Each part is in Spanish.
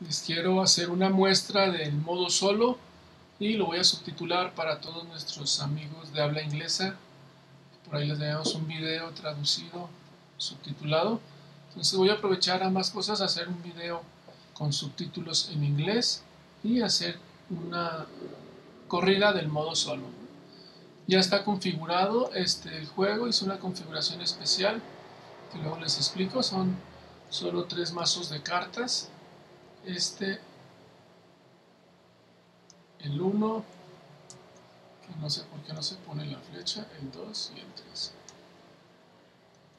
les quiero hacer una muestra del modo solo y lo voy a subtitular para todos nuestros amigos de habla inglesa. Por ahí les damos un video traducido, subtitulado. Entonces voy a aprovechar ambas cosas, hacer un video con subtítulos en inglés y hacer una corrida del modo solo. Ya está configurado este, el juego, hice una configuración especial que luego les explico. Son solo tres mazos de cartas este, el 1, que no sé por qué no se pone la flecha, el 2 y el 3.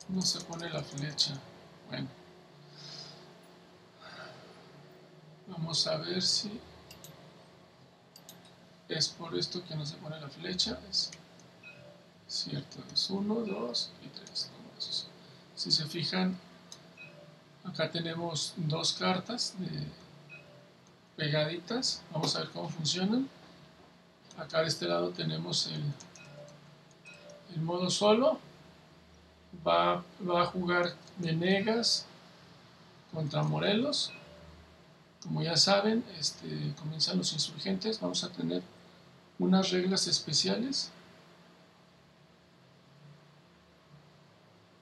No se pone la flecha. Bueno. Vamos a ver si es por esto que no se pone la flecha. Es cierto, es 1, 2 y 3. Si se fijan, Acá tenemos dos cartas de pegaditas. Vamos a ver cómo funcionan. Acá de este lado tenemos el, el modo solo. Va, va a jugar Venegas contra Morelos. Como ya saben, este, comienzan los insurgentes. Vamos a tener unas reglas especiales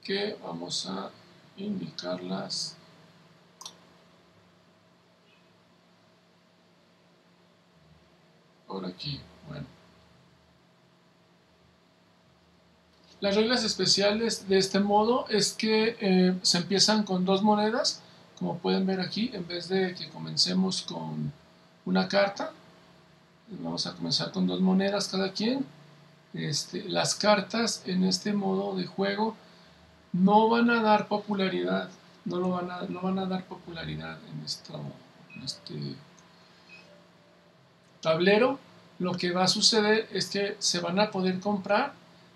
que vamos a indicarlas por aquí. Bueno. Las reglas especiales de este modo es que eh, se empiezan con dos monedas, como pueden ver aquí, en vez de que comencemos con una carta. Vamos a comenzar con dos monedas cada quien. Este, las cartas en este modo de juego no van a dar popularidad, no, lo van, a, no van a dar popularidad en, en este tablero. Lo que va a suceder es que se van a poder comprar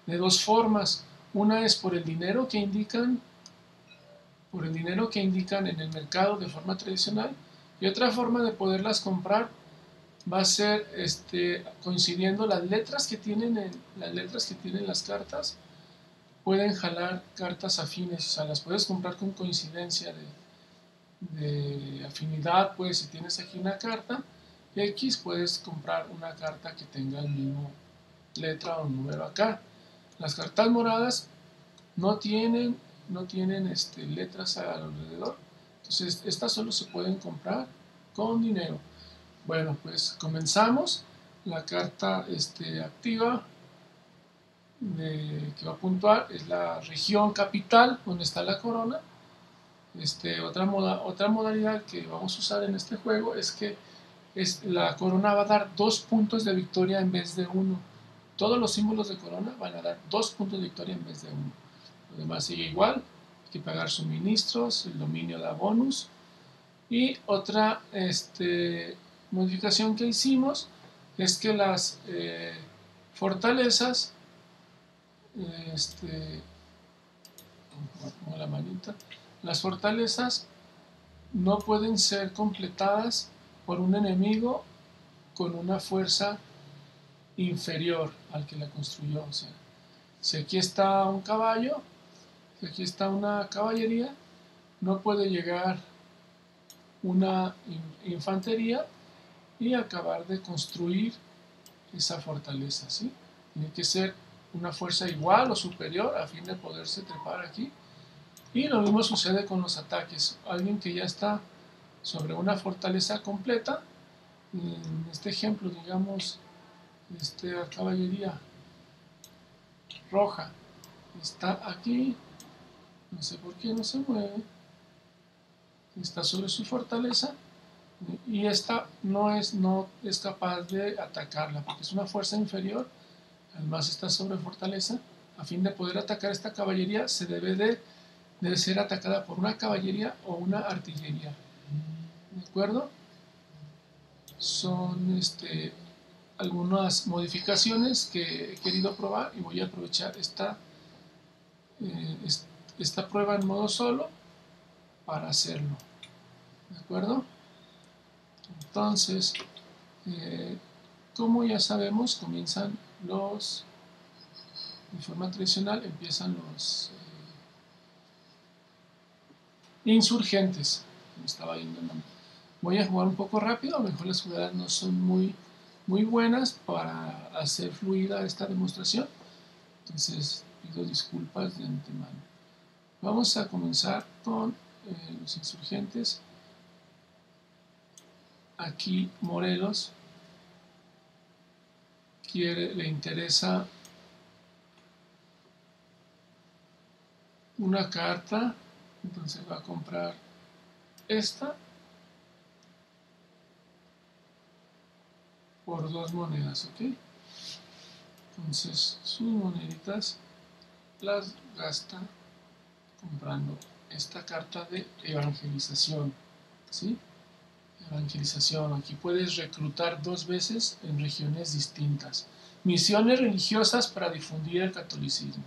de dos formas. Una es por el dinero que indican, por el dinero que indican en el mercado de forma tradicional, y otra forma de poderlas comprar va a ser este, coincidiendo las letras que tienen en, las letras que tienen las cartas pueden jalar cartas afines, o sea, las puedes comprar con coincidencia de, afinidad, pues si tienes aquí una carta X, puedes comprar una carta que tenga el mismo letra o número acá. Las cartas moradas no tienen, no tienen este, letras alrededor, entonces estas solo se pueden comprar con dinero. Bueno, pues comenzamos. La carta este, activa que va a puntuar es la región capital donde está la corona. Este, otra, moda, otra modalidad que vamos a usar en este juego es que es, la corona va a dar dos puntos de victoria en vez de uno. Todos los símbolos de corona van a dar dos puntos de victoria en vez de uno. Lo demás sigue igual, hay que pagar suministros, el dominio da bonus. Y otra este, modificación que hicimos es que las eh, fortalezas este, la manita, las fortalezas no pueden ser completadas por un enemigo con una fuerza inferior al que la construyó. O sea, si aquí está un caballo, si aquí está una caballería, no puede llegar una infantería y acabar de construir esa fortaleza. ¿sí? Tiene que ser una fuerza igual o superior a fin de poderse trepar aquí. Y lo mismo sucede con los ataques. Alguien que ya está sobre una fortaleza completa, en este ejemplo, digamos, este, caballería roja, está aquí, no sé por qué no se mueve, está sobre su fortaleza, y esta no es, no es capaz de atacarla, porque es una fuerza inferior además está sobre fortaleza, a fin de poder atacar esta caballería se debe de, ser atacada por una caballería o una artillería. ¿De acuerdo? Son este, algunas modificaciones que he querido probar y voy a aprovechar esta, eh, esta prueba en modo solo para hacerlo. ¿De acuerdo? Entonces, eh, como ya sabemos, comienzan los, de forma tradicional, empiezan los eh, insurgentes. Estaba yendo Voy a jugar un poco rápido, a lo mejor las jugadas no son muy, muy buenas para hacer fluida esta demostración. Entonces pido disculpas de antemano. Vamos a comenzar con eh, los insurgentes. Aquí Morelos quiere, le interesa una carta, entonces va a comprar esta por dos monedas, ¿ok? Entonces sus moneditas las gasta comprando esta carta de evangelización, ¿sí? Evangelización, aquí puedes reclutar dos veces en regiones distintas. Misiones religiosas para difundir el catolicismo,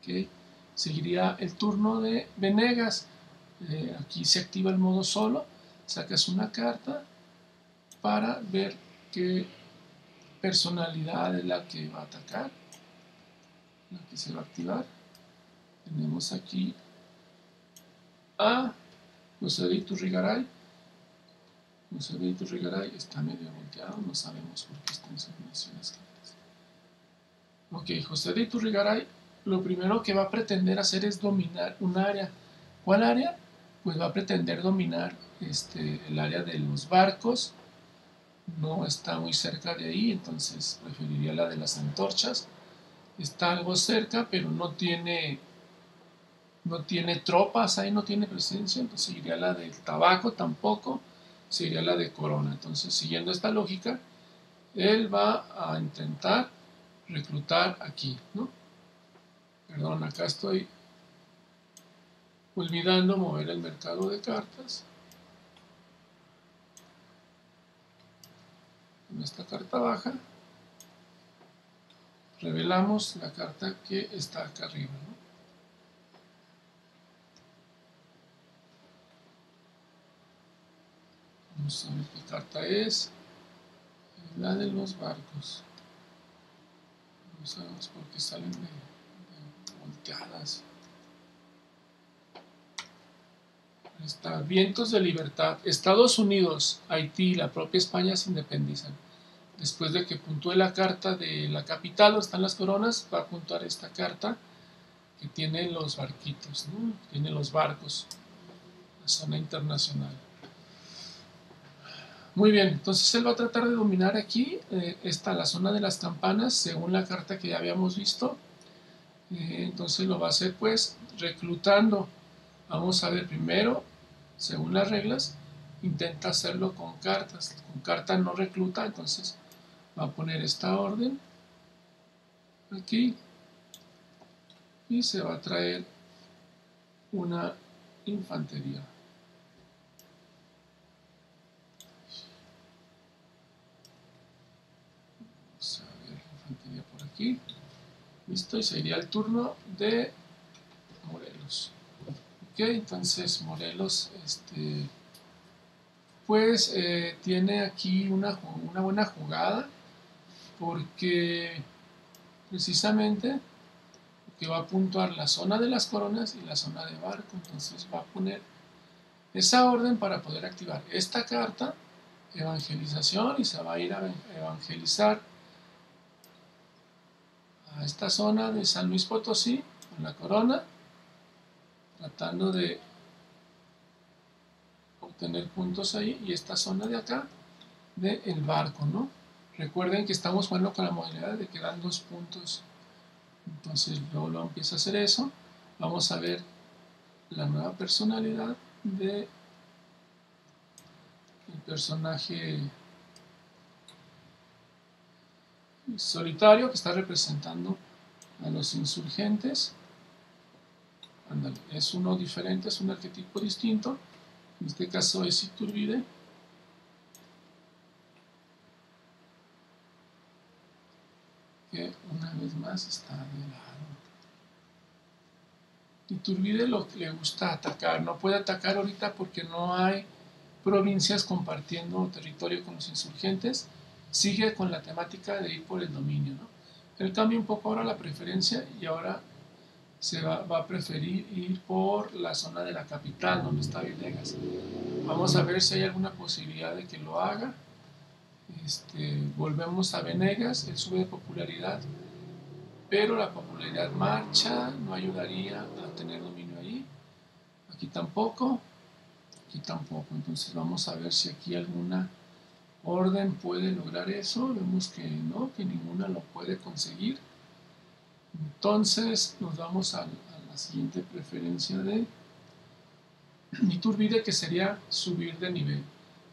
¿ok? Seguiría el turno de Venegas, eh, aquí se activa el modo solo, sacas una carta para ver qué personalidad es la que va a atacar, la que se va a activar. Tenemos aquí a José de Iturrigaray. José de Iturrigaray está medio volteado, no sabemos por qué están sus las cartas. Ok, José de Iturrigaray lo primero que va a pretender hacer es dominar un área. ¿Cuál área? Pues va a pretender dominar este, el área de los barcos. No está muy cerca de ahí, entonces preferiría la de las antorchas. Está algo cerca, pero no tiene no tiene tropas, ahí no tiene presencia, entonces seguiría la del tabaco tampoco, sería la de corona. Entonces, siguiendo esta lógica, él va a intentar reclutar aquí, ¿no? Perdón, acá estoy olvidando mover el mercado de cartas. En esta carta baja, revelamos la carta que está acá arriba, ¿no? Vamos a ver qué carta es. La de los barcos. No sabemos por qué salen de, volteadas. Está, vientos de libertad. Estados Unidos, Haití y la propia España se independizan. Después de que puntúe la carta de la capital, donde están las coronas, va a puntuar esta carta que tiene los barquitos, tiene los barcos, la zona internacional. Muy bien, entonces él va a tratar de dominar aquí, eh, está la zona de las campanas, según la carta que ya habíamos visto. Eh, entonces lo va a hacer pues reclutando. Vamos a ver primero, según las reglas, intenta hacerlo con cartas. Con carta no recluta, entonces va a poner esta orden aquí y se va a traer una infantería. aquí. Listo, y sería el turno de Morelos. Ok, entonces Morelos, este, pues eh, tiene aquí una, una buena jugada porque precisamente que va a puntuar la zona de las coronas y la zona de barco, entonces va a poner esa orden para poder activar esta carta, evangelización, y se va a ir a evangelizar a esta zona de San Luis Potosí, con la corona, tratando de obtener puntos ahí, y esta zona de acá, de el barco, ¿no? Recuerden que estamos jugando con la modalidad de que dan dos puntos, entonces luego, lo empieza a hacer eso, vamos a ver la nueva personalidad de el personaje solitario que está representando a los insurgentes. Es uno diferente, es un arquetipo distinto. En este caso es Iturbide. Que una vez más está de lado. Iturbide lo que le gusta atacar. No puede atacar ahorita porque no hay provincias compartiendo territorio con los insurgentes sigue con la temática de ir por el dominio. ¿no? Él cambia un poco ahora la preferencia y ahora se va, a preferir ir por la zona de la capital donde está Villegas. Vamos a ver si hay alguna posibilidad de que lo haga. Este, volvemos a Venegas, él sube de popularidad, pero la popularidad marcha, no ayudaría a tener dominio ahí. Aquí tampoco, aquí tampoco. Entonces vamos a ver si aquí alguna orden puede lograr eso. Vemos que no, que ninguna lo puede conseguir. Entonces nos vamos a, la siguiente preferencia de Iturbide, que sería subir de nivel.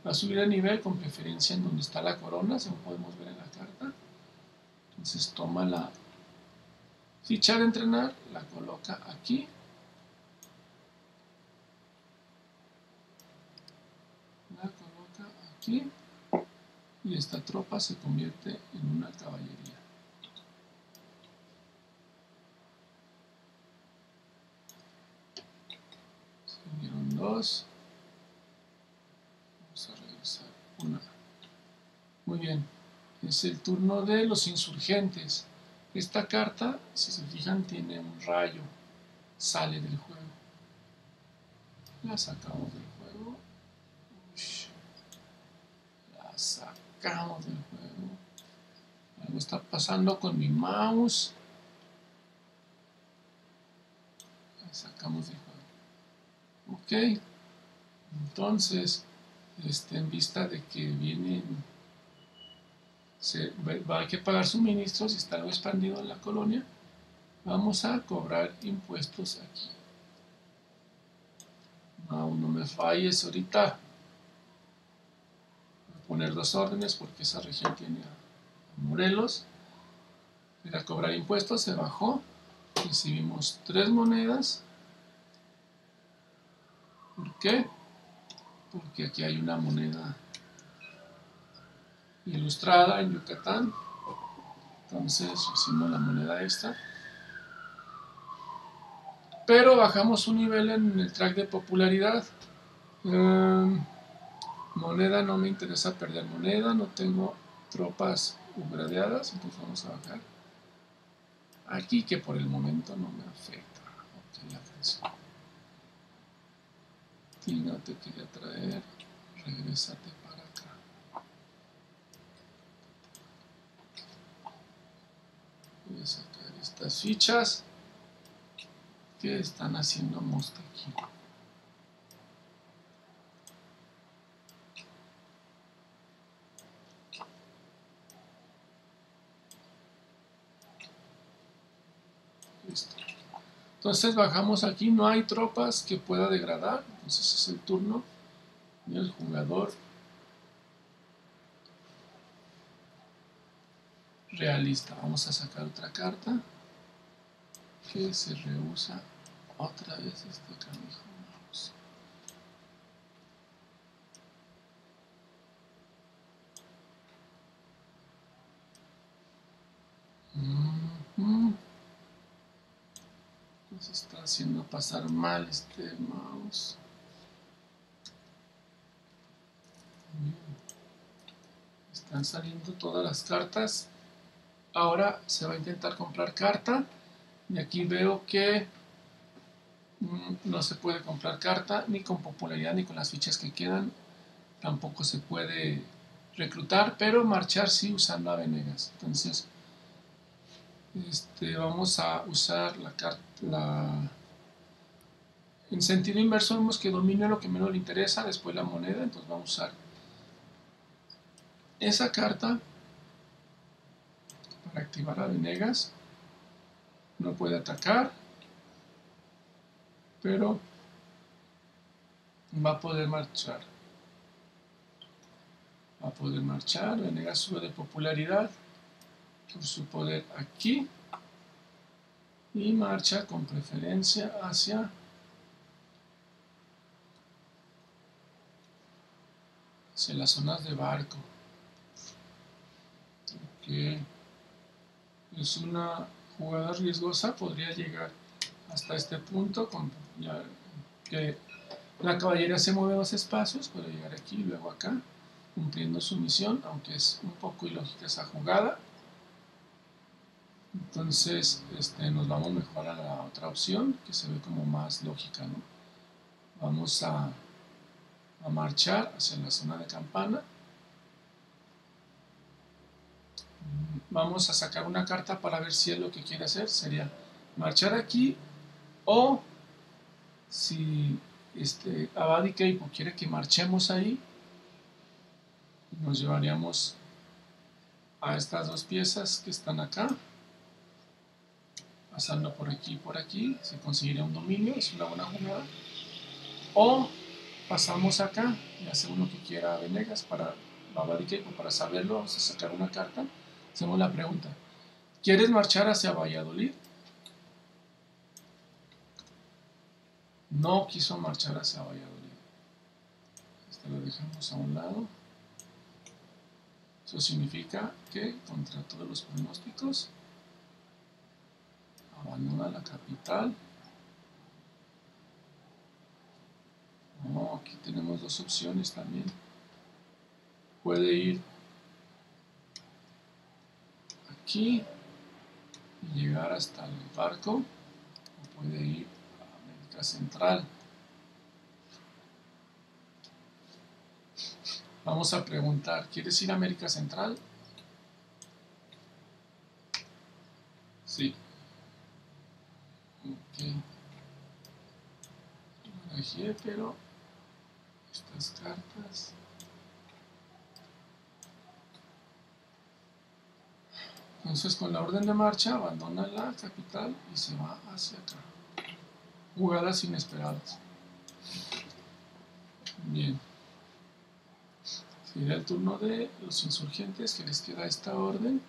Va a subir de nivel con preferencia en donde está la corona, según podemos ver en la carta. Entonces toma la ficha de entrenar, la coloca aquí. La coloca aquí. Y esta tropa se convierte en una caballería. Se dos. Vamos a regresar una. Muy bien. Es el turno de los insurgentes. Esta carta, si se fijan, tiene un rayo. Sale del juego. La sacamos del juego. La sacamos del juego. Algo está pasando con mi mouse. La sacamos del. Ok. Entonces, este, en vista de que vienen se, va a que pagar suministros y está algo expandido en la colonia, vamos a cobrar impuestos aquí. No, no me falles ahorita. Voy a poner dos órdenes porque esa región tiene a Morelos. Era cobrar impuestos, se bajó. Recibimos tres monedas. ¿Por qué? Porque aquí hay una moneda ilustrada en Yucatán. Entonces hicimos la moneda esta. Pero bajamos un nivel en el track de popularidad. Em, moneda, no me interesa perder moneda, no tengo tropas upgradeadas, entonces vamos a bajar. Aquí que por el momento no me afecta. Ok, la no te quería traer, regresate voy a sacar estas fichas que están haciendo Mosta aquí. Listo. Entonces bajamos aquí, no hay tropas que pueda degradar, entonces es el turno del jugador realista. Vamos a sacar otra carta que se rehúsa otra vez este canijo. Nos está haciendo pasar mal este mouse. Están saliendo todas las cartas. Ahora se va a intentar comprar carta. Y aquí veo que mm, no se puede comprar carta ni con popularidad ni con las fichas que quedan. Tampoco se puede reclutar pero marchar sí usando a Venegas. Entonces este, vamos a usar la carta en sentido inverso vemos que domina lo que menos le interesa después la moneda entonces vamos a usar esa carta activar a Venegas. No puede atacar, pero va a poder marchar. Va a poder marchar. Venegas sube de popularidad por su poder aquí y marcha con preferencia hacia hacia las zonas de barco. Okay es una jugada riesgosa, podría llegar hasta este punto, con, que la caballería se mueve dos espacios, puede llegar aquí y luego acá, cumpliendo su misión, aunque es un poco ilógica esa jugada. Entonces este, nos vamos mejor a la otra opción, que se ve como más lógica. ¿no? Vamos a, a marchar hacia la zona de campana. Vamos a sacar una carta para ver si es lo que quiere hacer. Sería marchar aquí o si este, Abad y Keipo quiere que marchemos ahí, nos llevaríamos a estas dos piezas que están acá pasando por aquí y por aquí, se conseguiría un dominio, es una buena jugada. O pasamos acá, y hace uno que quiera Venegas para Babadique, para saberlo, vamos a sacar una carta, hacemos la pregunta, ¿quieres marchar hacia Valladolid? No quiso marchar hacia Valladolid. Este lo dejamos a un lado. Eso significa que contra todos los pronósticos abandona la capital. No, aquí tenemos dos opciones también. Puede ir aquí y llegar hasta el barco o puede ir a América Central. Vamos a preguntar, ¿quieres ir a América Central? Sí. Ok. Pero estas cartas... Entonces con la orden de marcha abandona la capital y se va hacia acá. Jugadas inesperadas. Bien. Sería el turno de los insurgentes que les queda esta orden.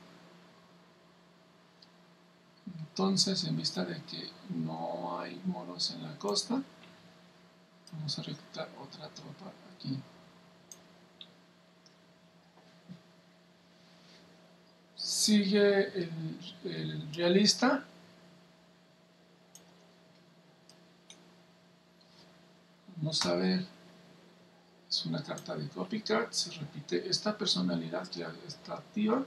Entonces, en vista de que no hay moros en la costa, vamos a reclutar otra tropa aquí. Sigue el, realista. Vamos a ver. Es una carta de copycat. Se repite esta personalidad que está activa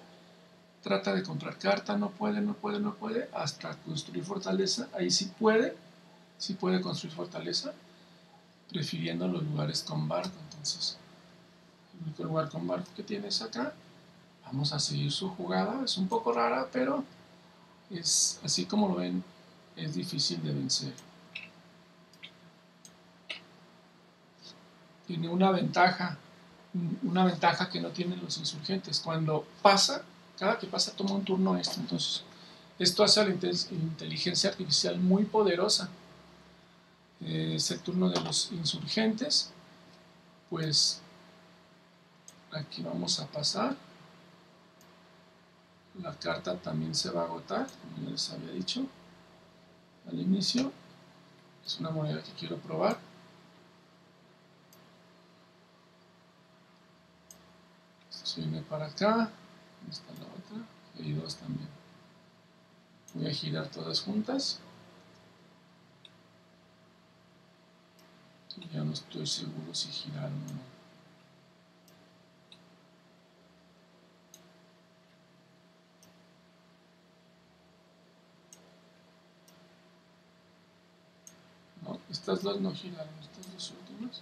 trata de comprar carta, no puede, no puede, no puede, hasta construir fortaleza, ahí sí puede, sí puede construir fortaleza, prefiriendo los lugares con barco, entonces el único lugar con barco que tienes acá, vamos a seguir su jugada, es un poco rara, pero es así como lo ven, es difícil de vencer. Tiene una ventaja, una ventaja que no tienen los insurgentes. Cuando pasa, cada que pasa toma un turno extra. Entonces, esto hace a la inteligencia artificial muy poderosa. Eh, es el turno de los insurgentes. Pues aquí vamos a pasar. La carta también se va a agotar, como ya les había dicho al inicio. Es una moneda que quiero probar. Se viene para acá está la otra? Y dos también. Voy a girar todas juntas. Ya no estoy seguro si giraron o no. Estas dos no giraron, estas dos últimas.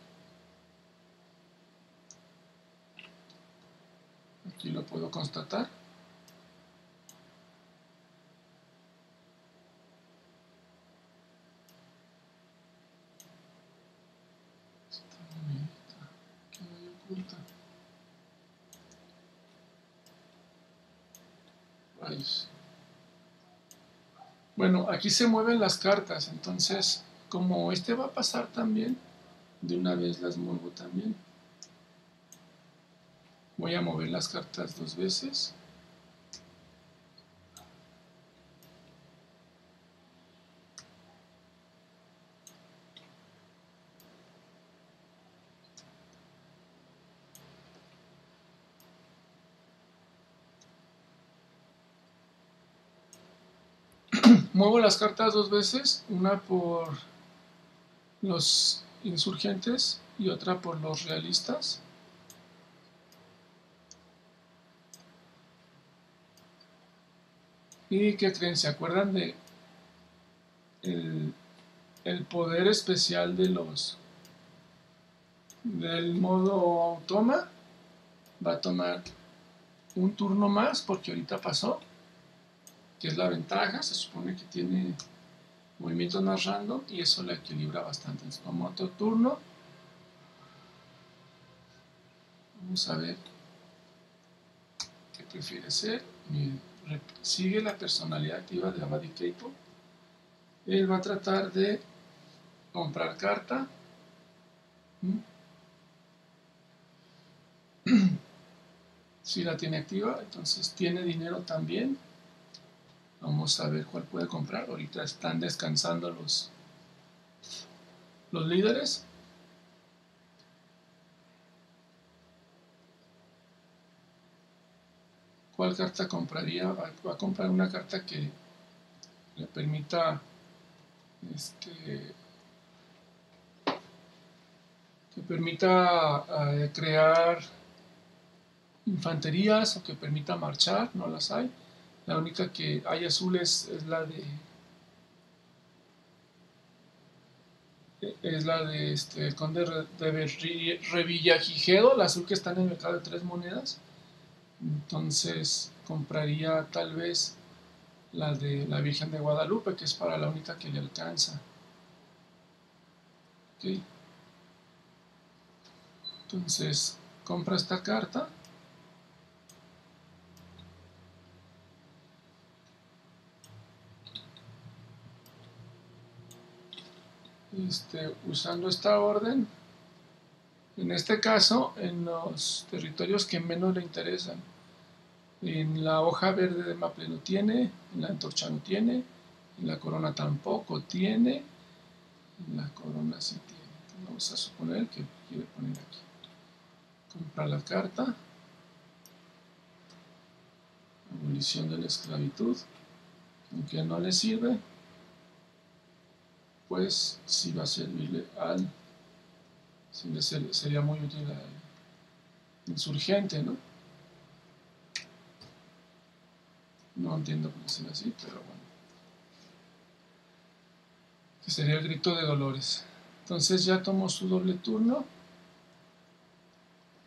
Aquí lo puedo constatar. Bueno, aquí se mueven las cartas, entonces como este va a pasar también, de una vez las muevo también. Voy a mover las cartas dos veces. Muevo las cartas dos veces, una por los insurgentes y otra por los realistas. ¿Y qué creen? ¿Se acuerdan de el, poder especial de los del modo automa va a tomar un turno más porque ahorita pasó que es la ventaja se supone que tiene movimientos más random y eso le equilibra bastante. Entonces toma otro turno. Vamos a ver qué prefiere ser. Sigue la personalidad activa de Abadi Keiko. Él va a tratar de comprar carta. Si la tiene activa, entonces tiene dinero también. Vamos a ver cuál puede comprar. Ahorita están descansando los, los líderes. ¿Cuál carta compraría? Va, a comprar una carta que le permita este, que permita eh, crear infanterías o que permita marchar, no las hay. La única que hay azul es, la de es la de este conde de Revillagigedo, la azul que está en el mercado de tres monedas. Entonces compraría tal vez la de la Virgen de Guadalupe, que es para la única que le alcanza. Entonces, compra esta carta. Este, usando esta orden, en este caso, en los territorios que menos le interesan. En la hoja verde de Maple no tiene, en la antorcha no tiene, en la corona tampoco tiene, en la corona sí tiene. vamos a suponer que quiere poner aquí comprar la carta, abolición de la esclavitud, aunque no le sirve, pues sí va a servirle al, sería muy útil al insurgente, ¿no? No entiendo por qué será así, pero bueno. Sería el grito de Dolores. Entonces ya tomó su doble turno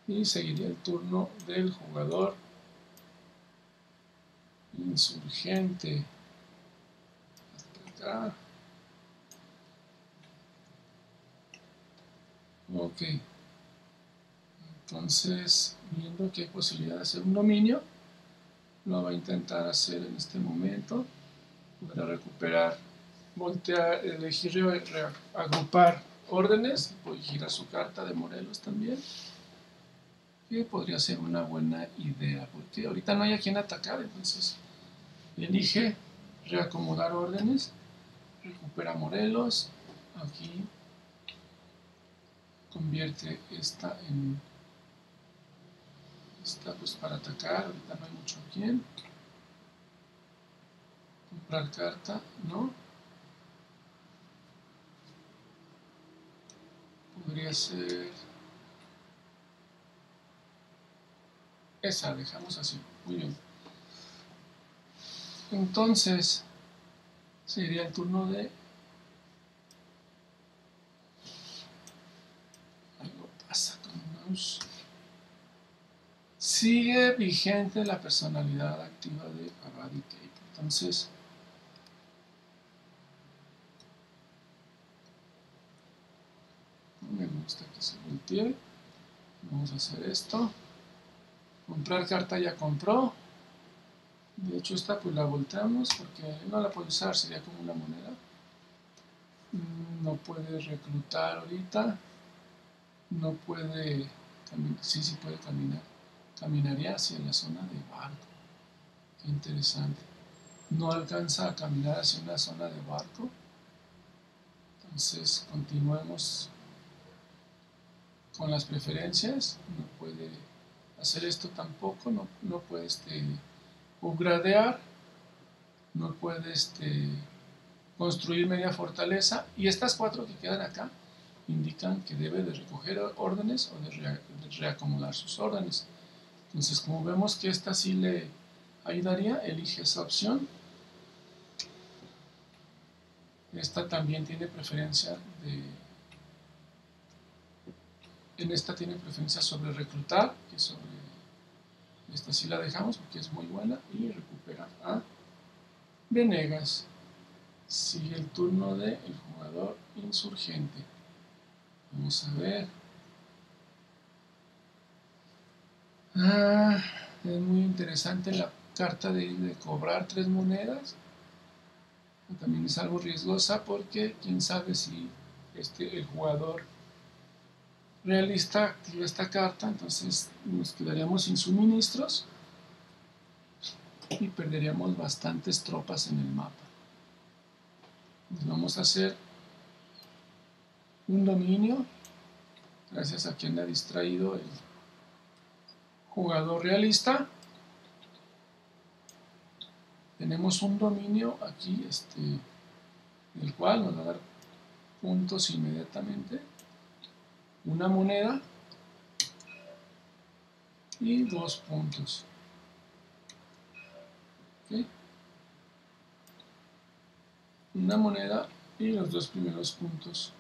y seguiría el turno del jugador insurgente acá ok. Entonces viendo que hay posibilidad de hacer un dominio lo va a intentar hacer en este momento para recuperar voltear, elegir agrupar órdenes puede girar su carta de Morelos también que podría ser una buena idea, porque ahorita no hay a quien atacar, entonces elige reacomodar órdenes, recupera Morelos, aquí convierte esta en esta pues para atacar, ahorita no hay mucho quien, comprar carta, no, podría ser Esa dejamos así. Muy bien. Entonces, sería el turno de... Algo Sigue vigente la personalidad activa de Abadi Entonces, me gusta que se voltee. Vamos a hacer esto. Comprar carta ya compró. De hecho esta pues la volteamos porque no la puede usar sería como una moneda. Mm, no puede reclutar ahorita. No puede sí sí puede caminar. Caminaría hacia la zona de barco. Qué interesante. No alcanza a caminar hacia una zona de barco. Entonces continuemos con las preferencias no puede hacer esto tampoco, no, no puede este, upgradear, no puede este, construir media fortaleza. Y estas cuatro que quedan acá indican que debe de recoger órdenes o de, reacomodar sus órdenes. Entonces, como vemos que esta sí le ayudaría, elige esa opción. Esta también tiene preferencia de En esta tiene preferencia sobre reclutar, que sobre esta sí la dejamos porque es muy buena. Y recuperar a Venegas. Sigue el turno del jugador insurgente. Vamos a ver. Ah, es muy interesante la carta de, cobrar tres monedas. También es algo riesgosa porque quién sabe si este, el jugador realista activa esta carta, entonces nos quedaríamos sin suministros y perderíamos bastantes tropas en el mapa. vamos a hacer un dominio, gracias a quien ha distraído el jugador realista. Tenemos un dominio aquí, este, el cual nos va a dar puntos inmediatamente. Una moneda. Y dos puntos. Una moneda y los dos primeros puntos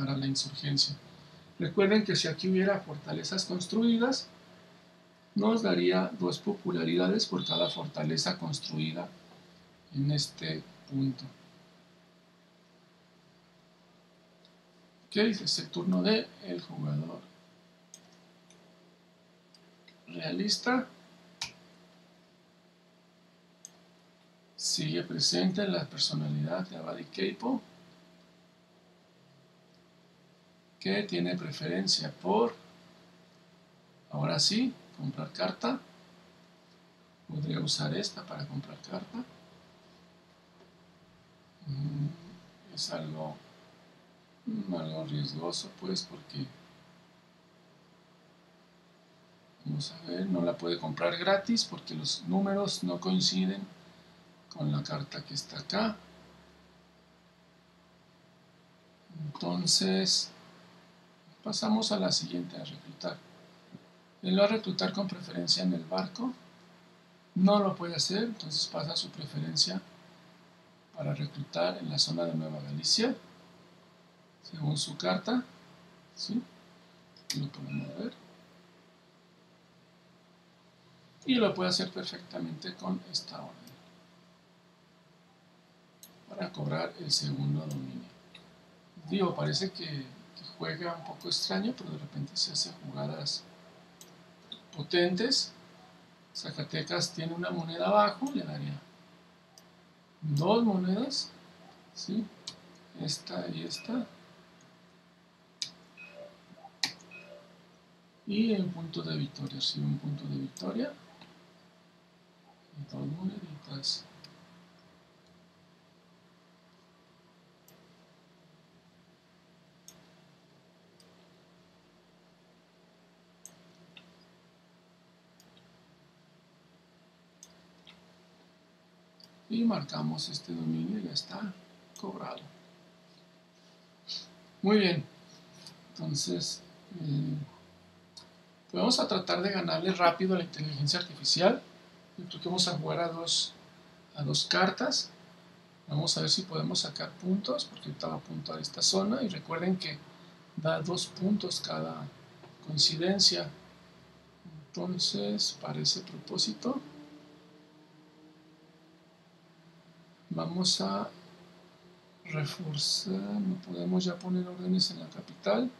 para la insurgencia. Recuerden que si aquí hubiera fortalezas construidas, nos daría dos popularidades por cada fortaleza construida en este punto. Ok, es el turno de el jugador realista. Sigue presente la personalidad de Abadi Keipo, que tiene preferencia por, ahora sí, comprar carta. Podría usar esta para comprar carta. Mm, es algo algo riesgoso pues porque vamos a ver no la puede comprar gratis porque los números no coinciden con la carta que está acá entonces pasamos a la siguiente a reclutar él va a reclutar con preferencia en el barco no lo puede hacer entonces pasa su preferencia para reclutar en la zona de Nueva Galicia según su carta. ¿sí? Lo podemos ver. Y lo puede hacer perfectamente con esta orden. Para cobrar el segundo dominio. Digo, parece que, juega un poco extraño, pero de repente se hace jugadas potentes. Zacatecas tiene una moneda abajo, le daría dos monedas, ¿sí? esta y esta, y el punto de victoria, si un punto de victoria y dos moneditas. Y marcamos este dominio y ya está cobrado. Muy bien, entonces eh, vamos a tratar de ganarle rápido a la inteligencia artificial. Que vamos a jugar a dos, a dos cartas. Vamos a ver si podemos sacar puntos, porque ahorita va a apuntar esta zona. Y recuerden que da dos puntos cada coincidencia. Entonces, para ese propósito, vamos a reforzar. No podemos ya poner órdenes en la capital.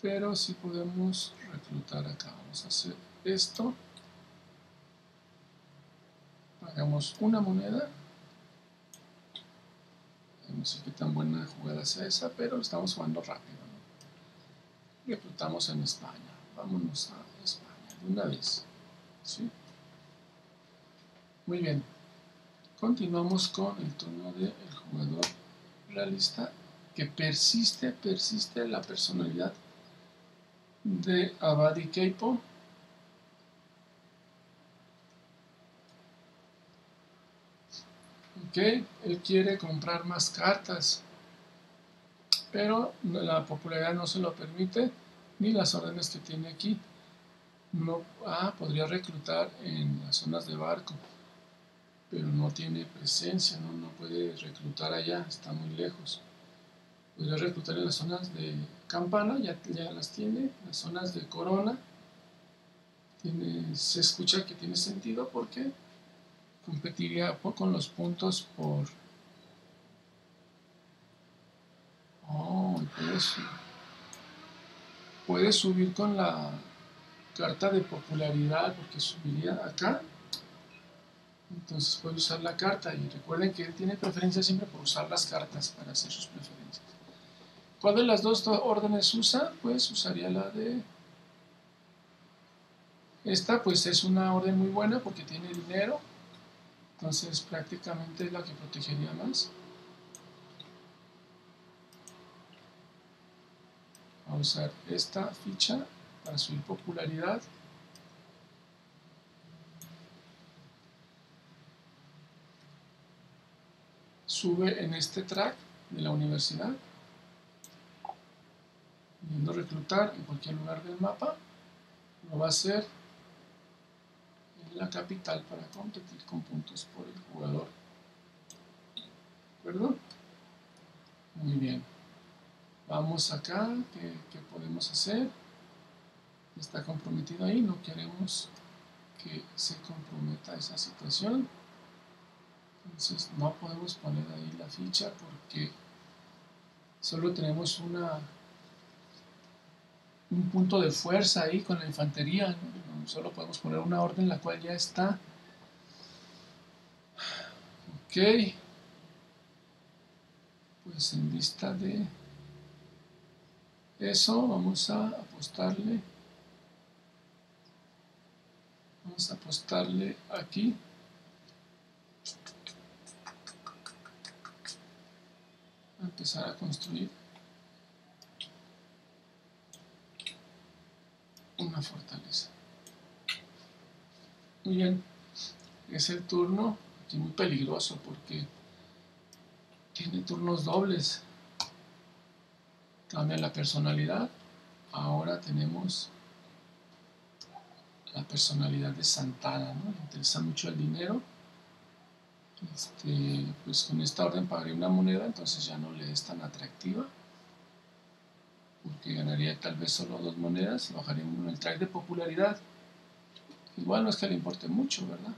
pero si podemos reclutar acá. Vamos a hacer esto. Pagamos una moneda. No sé qué tan buena jugada sea esa, pero estamos jugando rápido. Reclutamos en España. Vámonos a España de una vez. ¿sí? Muy bien. Continuamos con el turno del jugador realista que persiste, persiste la personalidad de Abadi Keipo. Ok, él quiere comprar más cartas, pero la popularidad no se lo permite, ni las órdenes que tiene aquí. no, ah, podría reclutar en las zonas de barco, pero no tiene presencia, no, no puede reclutar allá, está muy lejos. Podría reclutar en las zonas de campana, ya, ya las tiene, las zonas de corona, tiene, se escucha que tiene sentido porque competiría con los puntos por... Oh, puedes, puede subir con la carta de popularidad porque subiría acá. Entonces puede usar la carta y recuerden que él tiene preferencia siempre por usar las cartas para hacer sus preferencias. ¿cuál de las dos órdenes usa? pues usaría la de esta pues es una orden muy buena porque tiene dinero. Entonces prácticamente es la que protegería más a usar esta ficha para subir popularidad. Sube en este track de la universidad, viendo reclutar en cualquier lugar del mapa, lo va a hacer en la capital para competir con puntos por el jugador. ¿De acuerdo? Muy bien. Vamos acá, ¿qué, podemos hacer? Está comprometido ahí, no queremos que se comprometa esa situación. Entonces no podemos poner ahí la ficha porque solo tenemos una un punto de fuerza ahí con la infantería. Solo podemos poner una orden la cual ya está. Ok. Pues en vista de eso vamos a apostarle vamos a apostarle aquí. A empezar a construir una fortaleza. Muy bien es el turno aquí muy peligroso porque tiene turnos dobles cambia la personalidad. Ahora tenemos la personalidad de Santana, ¿no? Le interesa mucho el dinero. Este, pues con esta orden pagaría una moneda, entonces ya no le es tan atractiva. Porque ganaría tal vez solo dos monedas y bajaría uno el track de popularidad. Igual no es que le importe mucho, ¿verdad?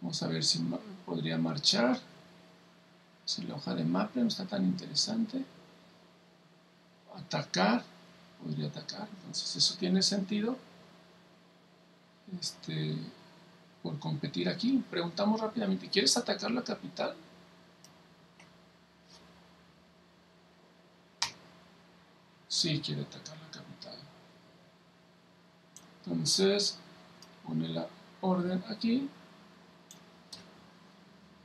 Vamos a ver si podría marchar. Si la hoja de mapa no está tan interesante atacar, podría atacar, entonces eso tiene sentido. Este, por competir aquí, preguntamos rápidamente, ¿quieres atacar la capital? Sí, quiere atacar la capital. Entonces, pone la orden aquí,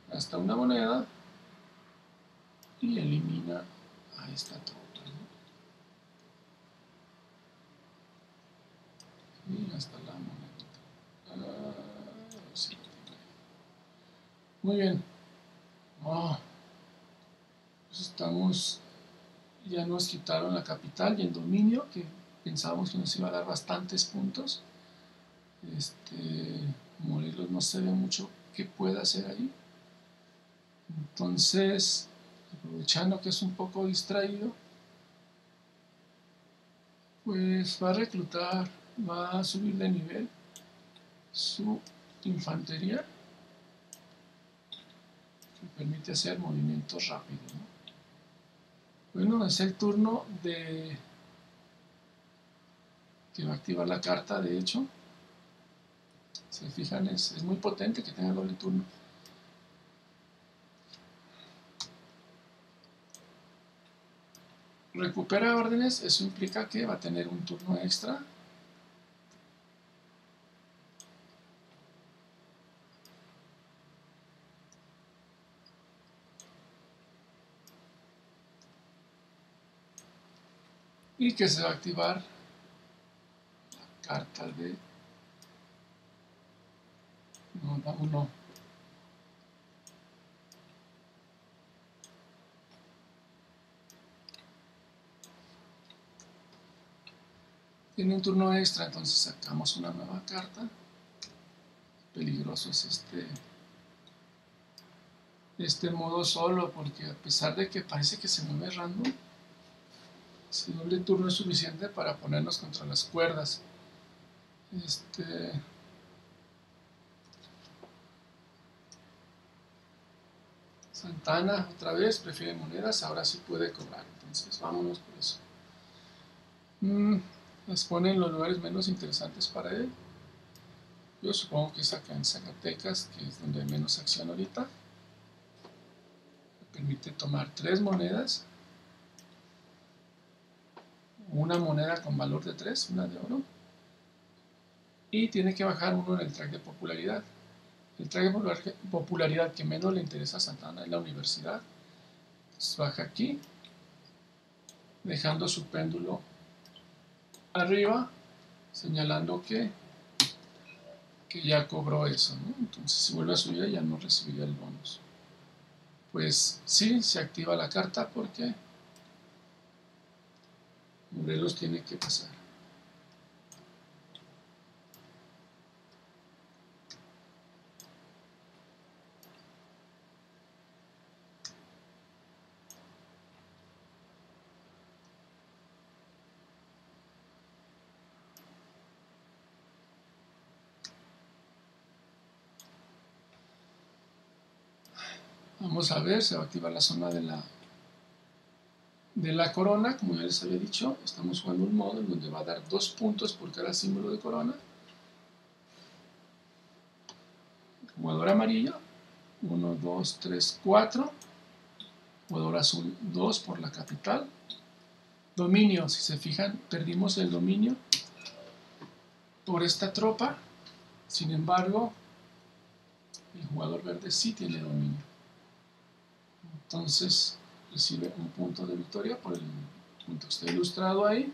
gasta una moneda y elimina a esta tropa. Y hasta la moneda. Ah, Muy bien. Ah, pues estamos, ya nos quitaron la capital y el dominio, que pensábamos que nos iba a dar bastantes puntos. Este, Morelos no se ve mucho que pueda hacer ahí. Entonces, aprovechando que es un poco distraído, pues va a reclutar va a subir de nivel su infantería que permite hacer movimientos rápidos. Bueno, es el turno de que va a activar la carta, de hecho. Se fijan, es, es muy potente que tenga doble turno. Recupera órdenes, eso implica que va a tener un turno extra y que se va a activar la carta de no, no. Tiene un turno extra, entonces sacamos una nueva carta. Peligroso es este este modo solo, porque a pesar de que parece que se mueve random, si doble turno es suficiente para ponernos contra las cuerdas. Este. Santana otra vez prefiere monedas, ahora sí puede cobrar, entonces vámonos por eso. Mm, las pone en los lugares menos interesantes para él. Yo supongo que es acá en Zacatecas, que es donde hay menos acción ahorita permite tomar tres monedas, una moneda con valor de 3, una de oro, y tiene que bajar uno en el track de popularidad. El track de popularidad que menos le interesa a Santana es la universidad. baja aquí, dejando su péndulo arriba, señalando que, que ya cobró eso. Entonces, si vuelve a subir, ya no recibiría el bonus pues sí, se activa la carta porque Morelos tiene que pasar. Vamos a ver, se va a activar la zona de la, de la corona, como ya les había dicho, estamos jugando un modo en donde va a dar dos puntos por cada símbolo de corona. Jugador amarillo, 1, 2, 3, 4. Jugador azul, 2 por la capital. Dominio, si se fijan, perdimos el dominio por esta tropa. Sin embargo, el jugador verde sí tiene dominio. Entonces recibe un punto de victoria por el punto que está ilustrado ahí.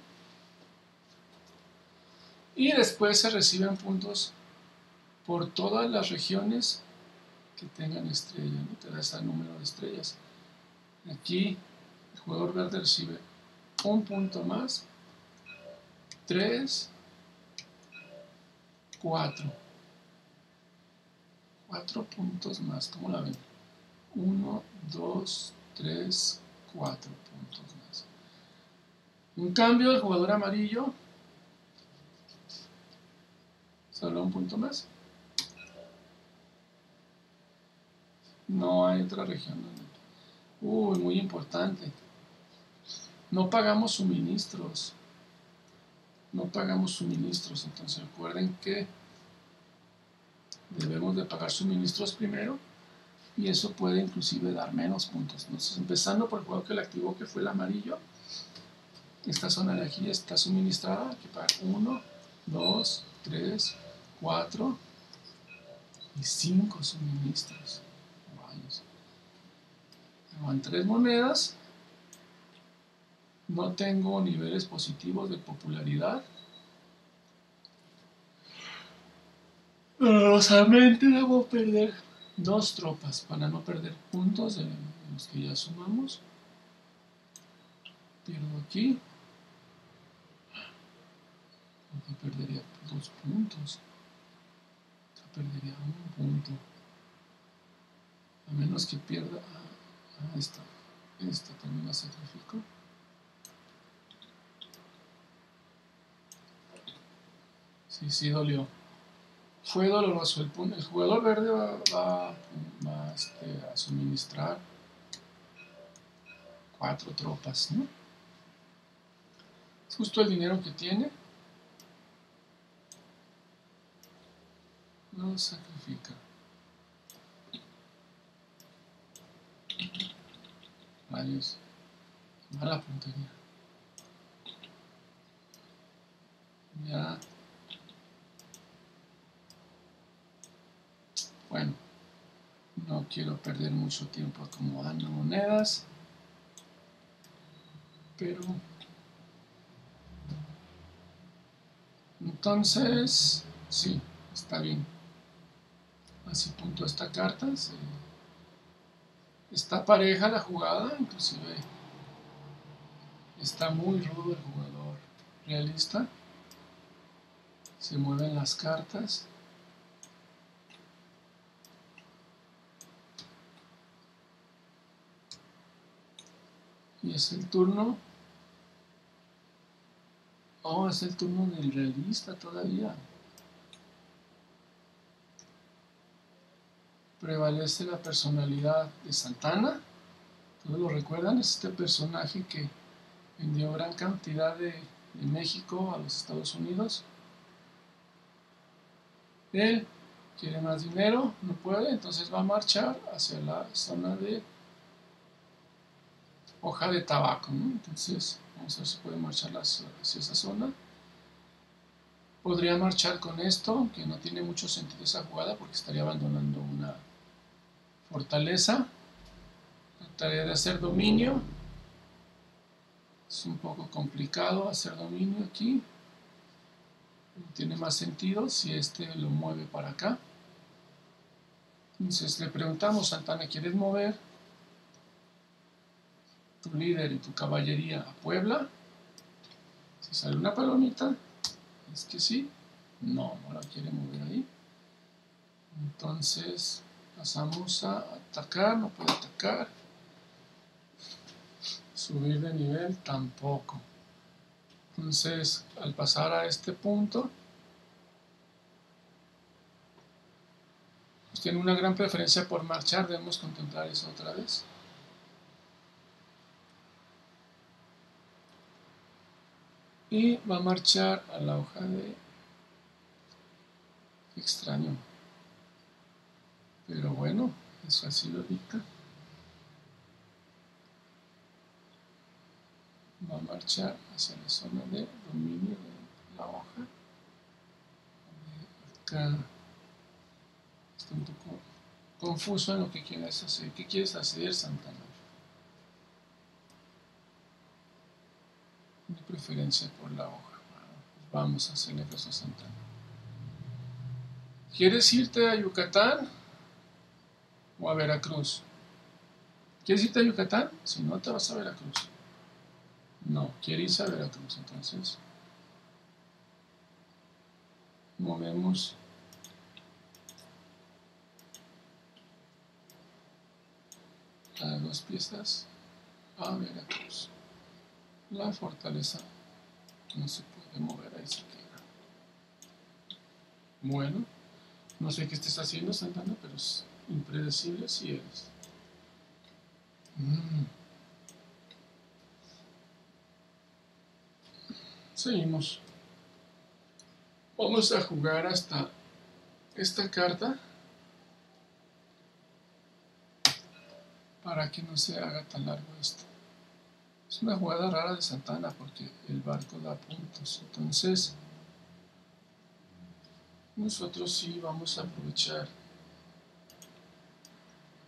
Y después se reciben puntos por todas las regiones que tengan estrella, ¿no? te da ese número de estrellas. Aquí el jugador verde recibe un punto más, 3, 4. 4 puntos más, ¿cómo la ven? 1, 2, 3, 4 puntos más. En cambio, el jugador amarillo, solo un punto más. No hay otra región. Uy, muy importante. No pagamos suministros. No pagamos suministros. Entonces recuerden que debemos de pagar suministros primero y eso puede inclusive dar menos puntos. Entonces, empezando por el juego que le activó, que fue el amarillo, esta zona de aquí está suministrada, hay que pagar 1, 2, 3, 4 y 5 suministros. Van tres monedas. No tengo niveles positivos de popularidad. Dolorosamente debo perder dos tropas para no perder puntos de los que ya sumamos. Pierdo aquí. Aquí perdería dos puntos. perdería un punto. A menos que pierda a, esta. Esta también la sacrifico. Sí, sí dolió fue doloroso. El, el jugador verde va, este, a suministrar cuatro tropas, ¿no? Es justo el dinero que tiene. No sacrifica. Rayos. Mala puntería. Ya. Bueno, no quiero perder mucho tiempo acomodando monedas, pero entonces, sí, está bien. Así punto esta carta. Está pareja la jugada, inclusive está muy rudo el jugador realista. Se mueven las cartas. Y es el turno. Oh, es el turno del realista todavía. Prevalece la personalidad de Santana. Todos lo recuerdan, es este personaje que vendió gran cantidad de, de México a los Estados Unidos. Él quiere más dinero, no puede, entonces va a marchar hacia la zona de hoja de tabaco, Entonces, vamos a ver si puede marchar hacia esa zona. Podría marchar con esto, que no tiene mucho sentido esa jugada porque estaría abandonando una fortaleza. Trataría de hacer dominio. Es un poco complicado hacer dominio aquí. Tiene más sentido si este lo mueve para acá. Entonces le preguntamos, Santana, ¿quieres mover tu líder y tu caballería a Puebla. Si sale una palomita, es que sí. No, no la quiere mover ahí. Entonces pasamos a atacar, no puede atacar. Subir de nivel tampoco. Entonces, al pasar a este punto, pues tiene una gran preferencia por marchar, debemos contemplar eso otra vez. Y va a marchar a la hoja de extraño. Pero bueno eso así lo dicta. Va a marchar hacia la zona de dominio de la hoja. Acá. Está un poco confuso en lo que quieres hacer. ¿qué quieres hacer Santana? Mi preferencia por la hoja. vamos a hacerle caso a. ¿Quieres irte a Yucatán o a Veracruz? ¿Quieres irte a Yucatán? Si no, te vas a Veracruz. No, quiere irse a Veracruz, entonces movemos las dos piezas a Veracruz la fortaleza no se puede mover ahí siquiera. Bueno, no sé qué estés haciendo, Santana, pero es impredecible si eres. Mm. Seguimos. Vamos a jugar hasta esta carta para que no se haga tan largo esto. Es una jugada rara de Santana porque el barco da puntos. Entonces, nosotros sí vamos a aprovechar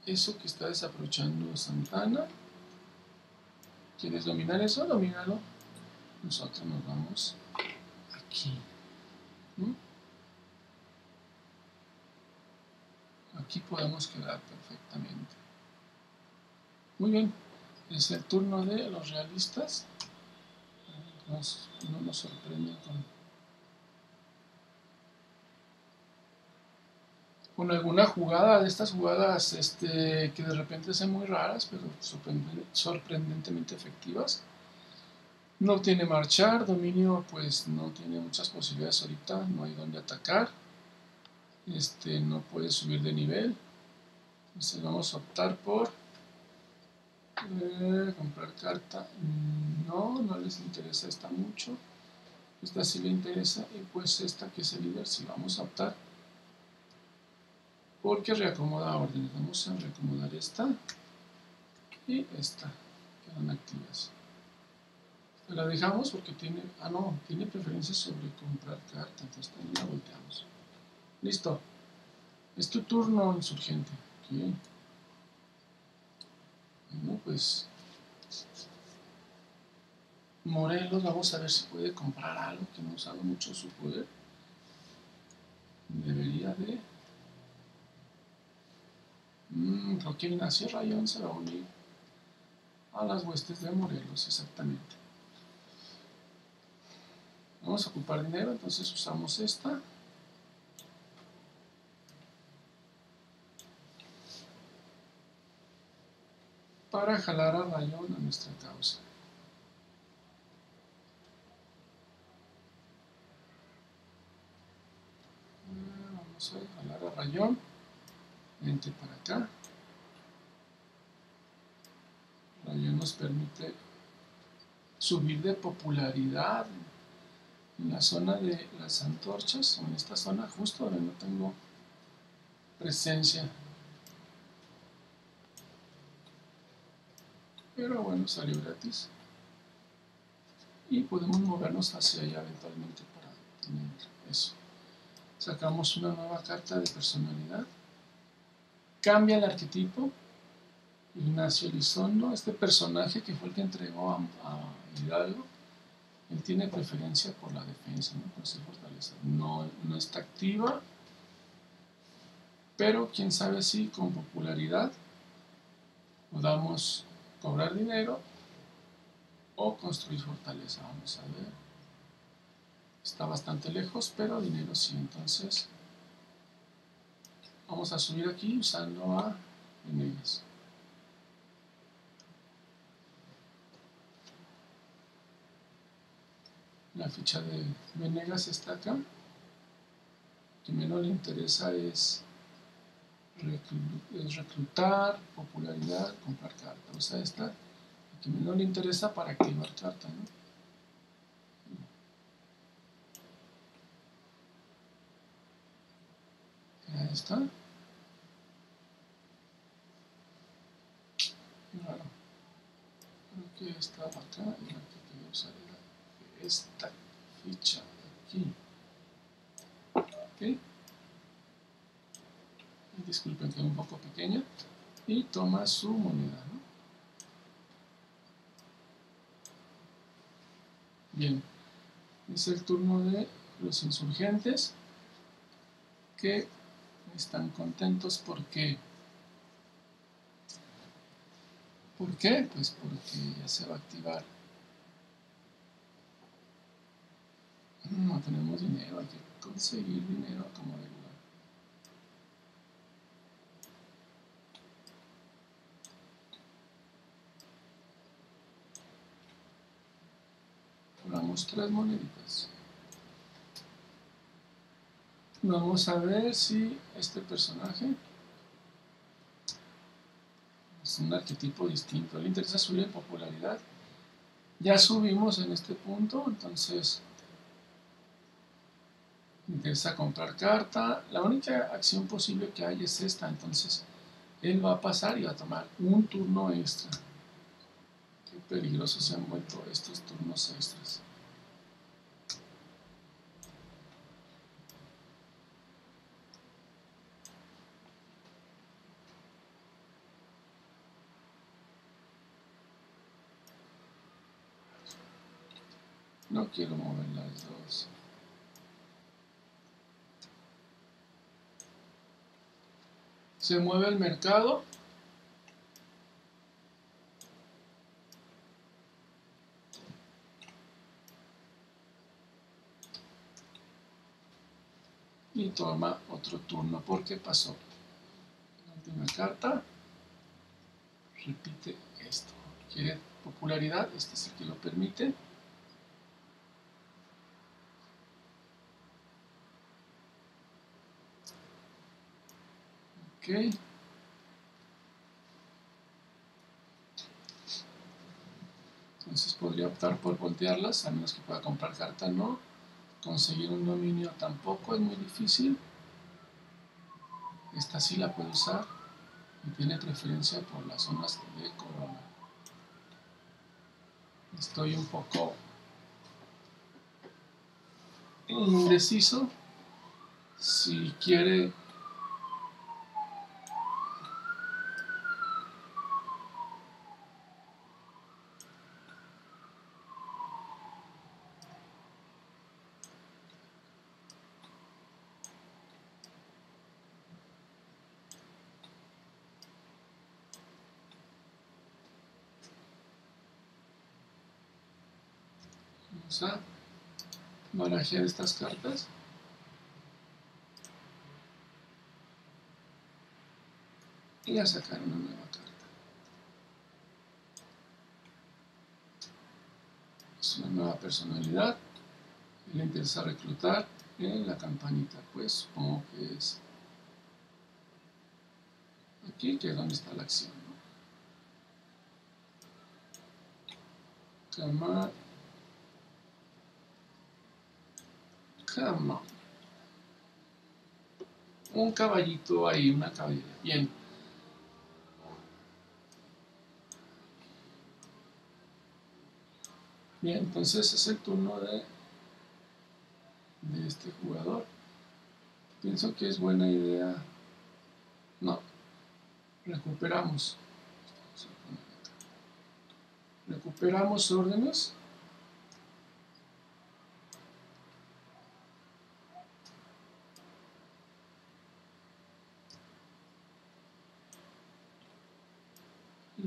eso que está desaprovechando Santana. ¿Quieres dominar eso? Domínalo. Nosotros nos vamos aquí. Aquí podemos quedar perfectamente. Muy bien es el turno de los realistas. no nos sorprende con, con alguna jugada de estas jugadas este, que de repente son muy raras, pero sorprendentemente efectivas. No tiene marchar, dominio pues no tiene muchas posibilidades ahorita, no hay donde atacar. Este, no puede subir de nivel. Entonces vamos a optar por eh, comprar carta. No, no les interesa esta mucho. Esta sí le interesa. Y pues esta que es el líder, si vamos a optar. Porque reacomoda órdenes. Vamos a reacomodar esta. Y esta. Quedan activas. La dejamos porque tiene. Ah, no, tiene preferencia sobre comprar carta. Entonces también la volteamos. Listo. Es tu turno, insurgente. Aquí. Bueno, pues Morelos, vamos a ver si puede comprar algo que no sabe mucho su poder. Debería de... Mmm, creo que Ignacio Rayón se va a unir a las huestes de Morelos, exactamente. Vamos a ocupar dinero, entonces usamos esta. Para jalar a rayón a nuestra causa. Ah, vamos a jalar a rayón. Vente para acá. Rayón nos permite subir de popularidad en la zona de las antorchas, o en esta zona justo donde no tengo presencia. Pero bueno, salió gratis. Y podemos movernos hacia allá eventualmente para tener eso. Sacamos una nueva carta de personalidad. Cambia el arquetipo. Ignacio Elizondo, este personaje que fue el que entregó a, Hidalgo, él tiene preferencia por la defensa, ¿no? por ser fortaleza. No, no está activa, pero quién sabe si con popularidad podamos cobrar dinero o construir fortaleza. Vamos a ver. Está bastante lejos, pero dinero sí. Entonces, vamos a subir aquí usando a Venegas. La ficha de Venegas está acá. Lo que menos le interesa es reclutar, popularidad, comprar carta. O sea, esta, a quien no le interesa para activar carta, ¿no? Ahí está. Claro. Creo que estaba acá y la que quería usar esta ficha de aquí. ¿Ok? Disculpen que es un poco pequeña, y toma su moneda. Bien, es el turno de los insurgentes que están contentos porque ¿Por qué? Pues porque ya se va a activar. No tenemos dinero, hay que conseguir dinero como de tres moneditas. Vamos a ver si este personaje es un arquetipo distinto. Le interesa subir en popularidad. Ya subimos en este punto, entonces interesa comprar carta. La única acción posible que hay es esta, entonces él va a pasar y va a tomar un turno extra. Peligrosos se han vuelto estos turnos extras. No quiero mover las dos. Se mueve el mercado. Y toma otro turno porque pasó. La última carta. Repite esto. Quiere popularidad. Este es el que lo permite. Entonces podría optar por voltearlas, a menos que pueda comprar carta, no. Conseguir un dominio tampoco es muy difícil. Esta sí la puede usar y tiene preferencia por las zonas de corona. Estoy un poco indeciso si quiere barajear estas cartas. Y a sacar una nueva carta. Es una nueva personalidad. Le interesa reclutar en la campanita. Pues supongo que es aquí, que es donde está la acción. ¿no? Un caballito ahí, una caballera. Bien. Bien, entonces es el turno de, de este jugador. Pienso que es buena idea. No. Recuperamos. Recuperamos órdenes.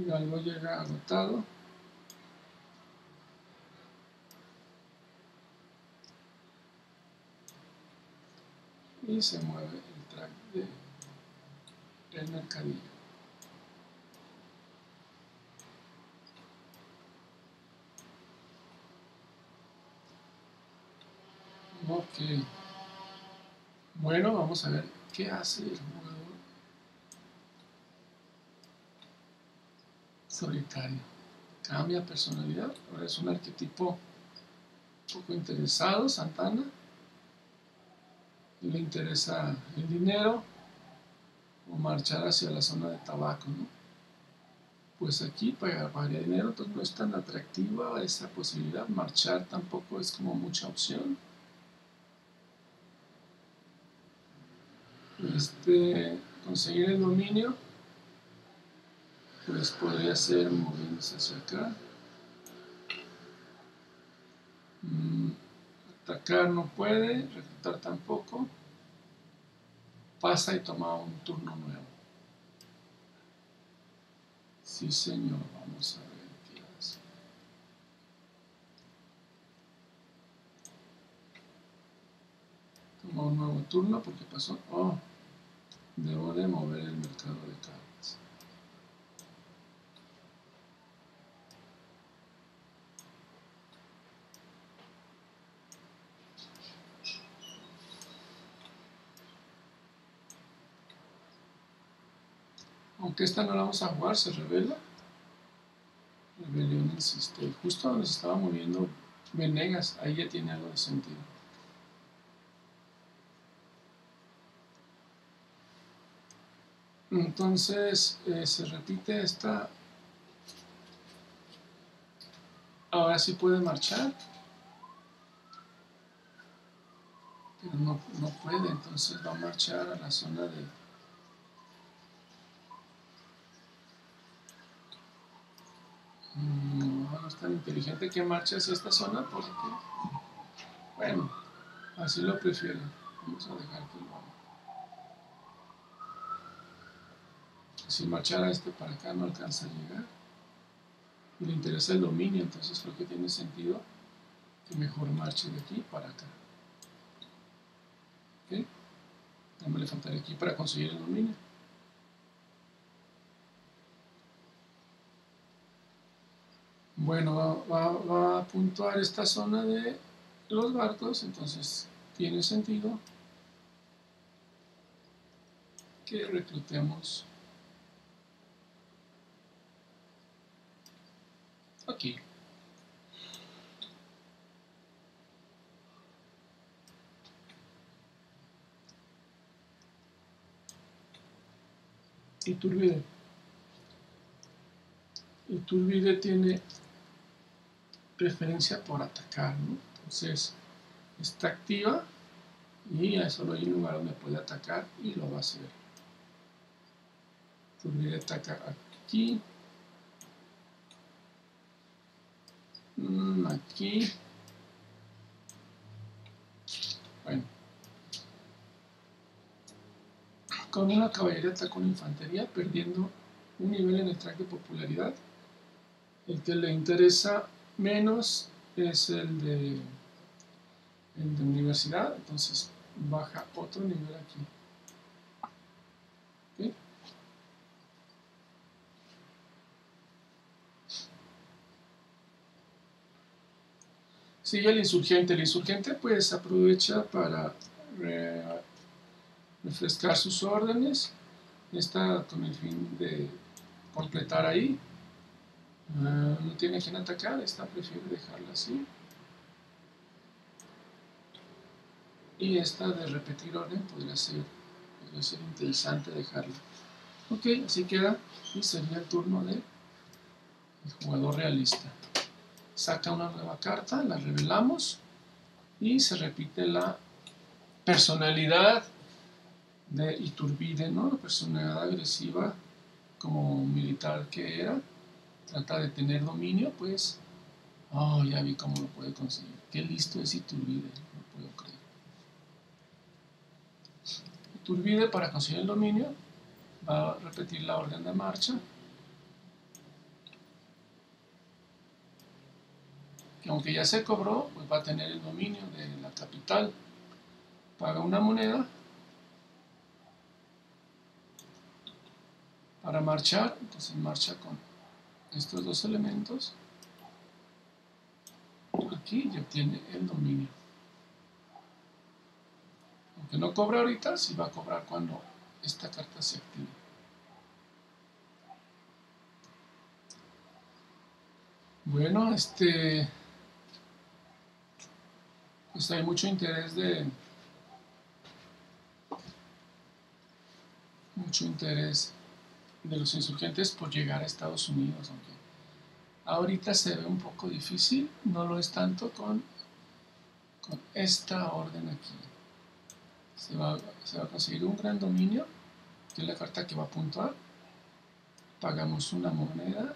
Y algo llega agotado. Y se mueve el track de el mercadillo. Ok. Bueno, vamos a ver qué hace el. Solitario. Cambia personalidad, ahora es un arquetipo poco interesado, Santana. Le interesa el dinero o marchar hacia la zona de tabaco, ¿no? Pues aquí pagaría dinero, entonces no es tan atractiva esa posibilidad. Marchar tampoco es como mucha opción. Este, conseguir el dominio pues podría ser moviéndose hacia acá. Mm, atacar no puede, reclutar tampoco. Pasa y toma un turno nuevo. Sí, señor, vamos a ver. Toma un nuevo turno porque pasó. Oh, debo de mover el mercado de carga. Aunque esta no la vamos a jugar, se revela. Rebelión insiste. Justo donde se estaba moviendo Venegas, ahí ya tiene algo de sentido. Entonces eh, se repite esta. Ahora sí puede marchar. Pero no, no puede, entonces va a marchar a la zona de no, es tan inteligente que marche hacia esta zona porque, bueno, así lo prefiero. Vamos a dejar que lo haga. Si marchara este para acá no alcanza a llegar. Le interesa el dominio, entonces creo que tiene sentido que mejor marche de aquí para acá. ¿Ok? No me le faltaría aquí para conseguir el dominio. Bueno, va, a puntuar esta zona de los barcos, entonces tiene sentido que reclutemos aquí. Iturbide. Iturbide tiene preferencia por atacar. Entonces, está activa y solo hay un lugar donde puede atacar y lo va a hacer. Podría atacar aquí, mm, aquí, bueno. Con una caballería ataca una infantería, perdiendo un nivel en el track de popularidad. El que le interesa menos es el de el de universidad, entonces baja otro nivel aquí. Sigue el insurgente. El insurgente pues aprovecha para refrescar sus órdenes. Está con el fin de completar ahí. No tiene quien atacar, esta prefiere dejarla así. Y esta de repetir orden podría ser, podría ser interesante dejarla. Ok, así queda y sería el turno del jugador realista saca una nueva carta, la revelamos y se repite la personalidad de Iturbide, ¿no? La personalidad agresiva como militar que era, trata de tener dominio, pues, oh, ya vi cómo lo puede conseguir. Qué listo es Iturbide, no puedo creer. Iturbide para conseguir el dominio va a repetir la orden de marcha aunque ya se cobró, pues va a tener el dominio de la capital. Paga una moneda para marchar, entonces marcha con estos dos elementos. Aquí ya tiene el dominio. Aunque no cobra ahorita, sí va a cobrar cuando esta carta se active. Bueno, este pues hay mucho interés de mucho interés de los insurgentes por llegar a Estados Unidos, aunque ahorita se ve un poco difícil, no lo es tanto con, con esta orden aquí. Se va, se va a conseguir un gran dominio, que es la carta que va a puntuar. Pagamos una moneda.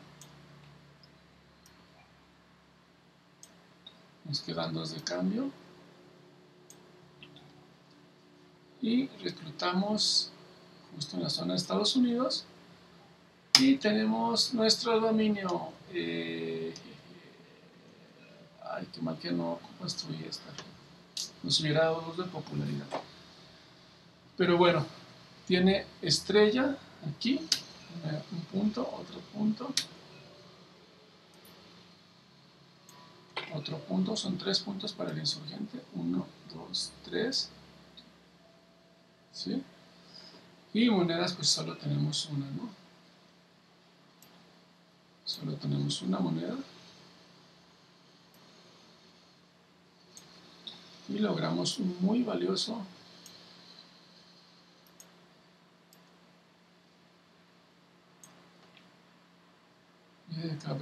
Nos quedan dos de cambio. y reclutamos justo en la zona de Estados Unidos y tenemos nuestro dominio eh, ay qué mal que no construí esta nos hubiera dado dos de popularidad. Pero bueno tiene estrella aquí un punto otro punto. Otro punto son tres puntos para el insurgente. Uno dos tres. ¿sí? Y monedas pues solo tenemos una, ¿no? Solo tenemos una moneda. Y logramos un muy valioso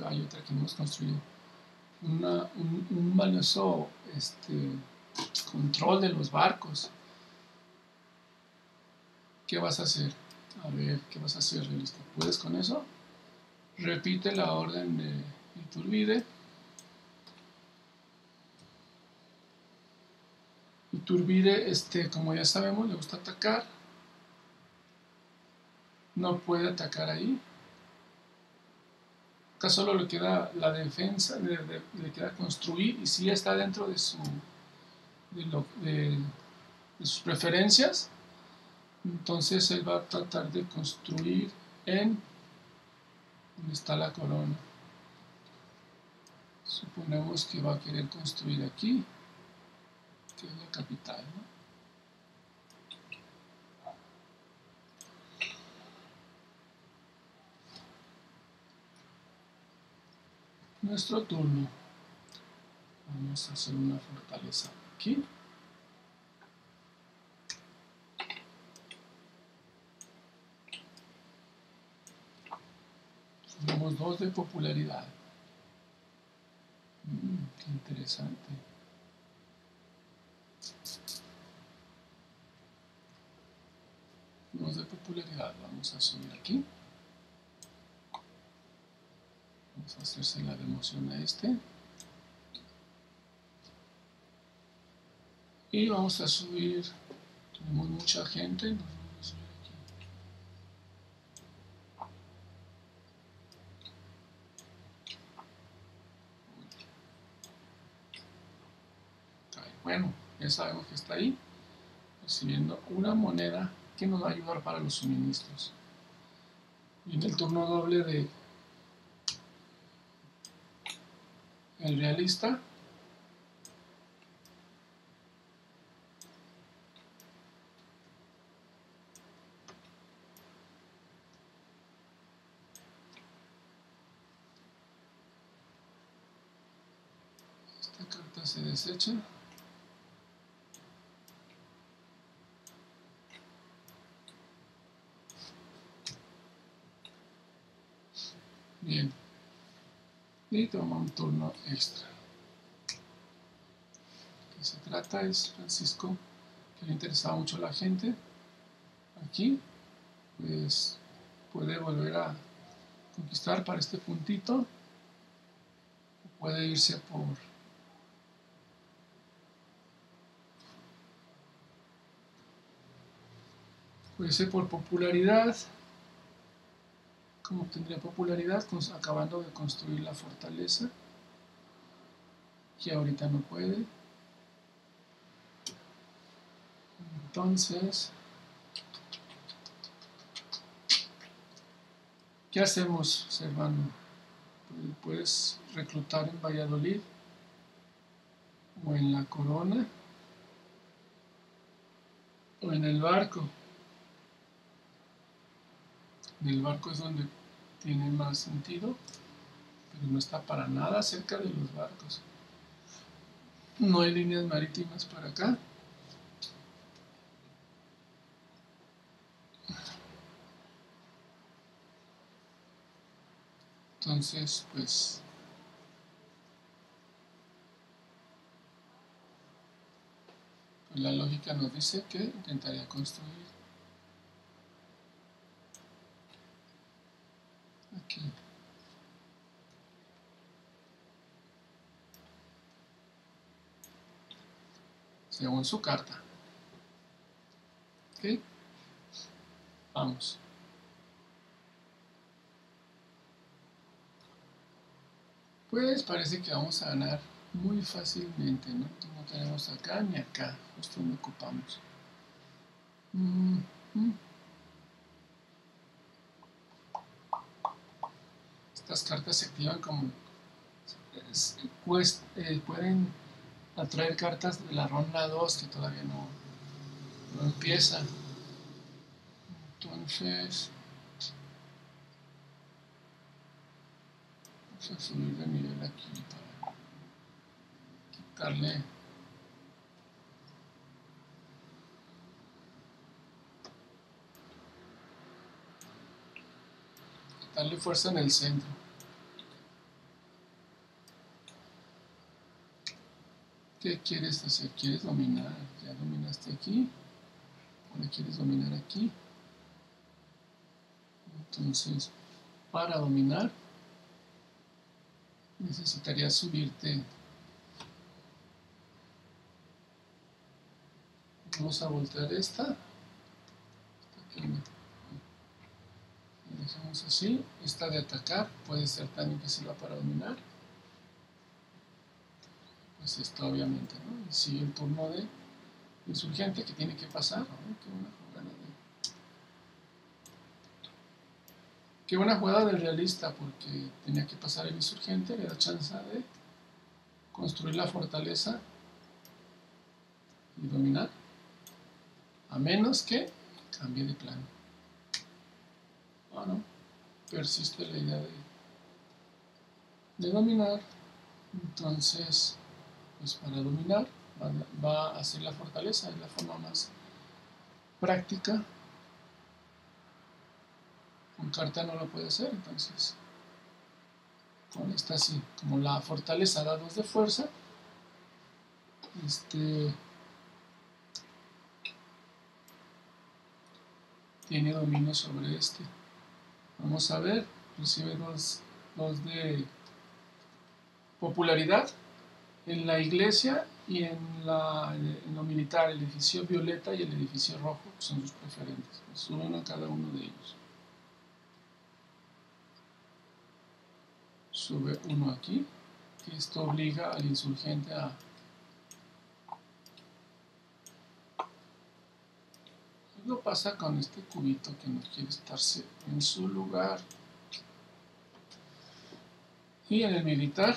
hay otra que hemos construido. Una, un, un, valioso este, control de los barcos. ¿Qué vas a hacer? A ver, ¿qué vas a hacer, realista? ¿Puedes con eso? Repite la orden de Iturbide. Iturbide, este, como ya sabemos, le gusta atacar. No puede atacar ahí. Acá solo le queda la defensa, le, queda construir y si está dentro de, su, de sus preferencias, entonces él va a tratar de construir en donde está la corona. Suponemos que va a querer construir aquí, que es la capital. Nuestro turno. Vamos a hacer una fortaleza aquí. Tenemos dos de popularidad. Mm, qué interesante. Dos de popularidad. Vamos a subir aquí. Vamos a hacerse la democión a este. Y vamos a subir. Tenemos mucha gente. Bueno, ya sabemos que está ahí, recibiendo una moneda que nos va a ayudar para los suministros. Y en el turno doble de el realista, esta carta se desecha. Bien. Y toma un turno extra. ¿Qué se trata? Es Francisco, que le interesaba mucho a la gente. Aquí, pues puede volver a conquistar para este puntito. Puede irse por puede ser por popularidad ¿Cómo obtendría popularidad? acabando de construir la fortaleza, que ahorita no puede. Entonces, ¿qué hacemos, Servano? Puedes reclutar en Valladolid o en la Corona o en el barco. En el barco es donde tiene más sentido, pero no está para nada cerca de los barcos. No hay líneas marítimas para acá. Entonces, pues pues la lógica nos dice que intentaría construir aquí. Según su carta. ¿Ok? Vamos. Pues parece que vamos a ganar muy fácilmente, ¿no? No tenemos acá ni acá, justo no ocupamos. Mm, mm. Estas cartas se activan como pues, eh, pueden atraer cartas de la ronda 2 que todavía no, no empieza. Entonces, vamos a subir de nivel aquí para quitarle darle fuerza en el centro. ¿Qué quieres hacer? ¿Quieres dominar? Ya dominaste aquí. Ahora quieres dominar aquí. Entonces, para dominar, necesitarías subirte. Vamos a voltear esta. dejamos así. Esta de atacar puede ser también que sirva para dominar pues esto obviamente, ¿no? Y sigue el turno de insurgente que tiene que pasar, ¿no? Qué buena jugada de... Qué buena jugada del realista, porque tenía que pasar el insurgente, le da chance de construir la fortaleza y dominar, a menos que cambie de plano. Bueno, persiste la idea de, de dominar, entonces pues para dominar va, a ser la fortaleza, es la forma más práctica. Con carta no lo puede hacer, entonces con esta sí, como la fortaleza da dos de fuerza, este tiene dominio sobre este. Vamos a ver, recibe dos, dos de popularidad en la iglesia y en, la, lo militar, el edificio violeta y el edificio rojo, son sus preferentes. Suben a cada uno de ellos. Sube uno aquí, esto obliga al insurgente a, Lo pasa con este cubito que no quiere estarse en su lugar. Y en el militar.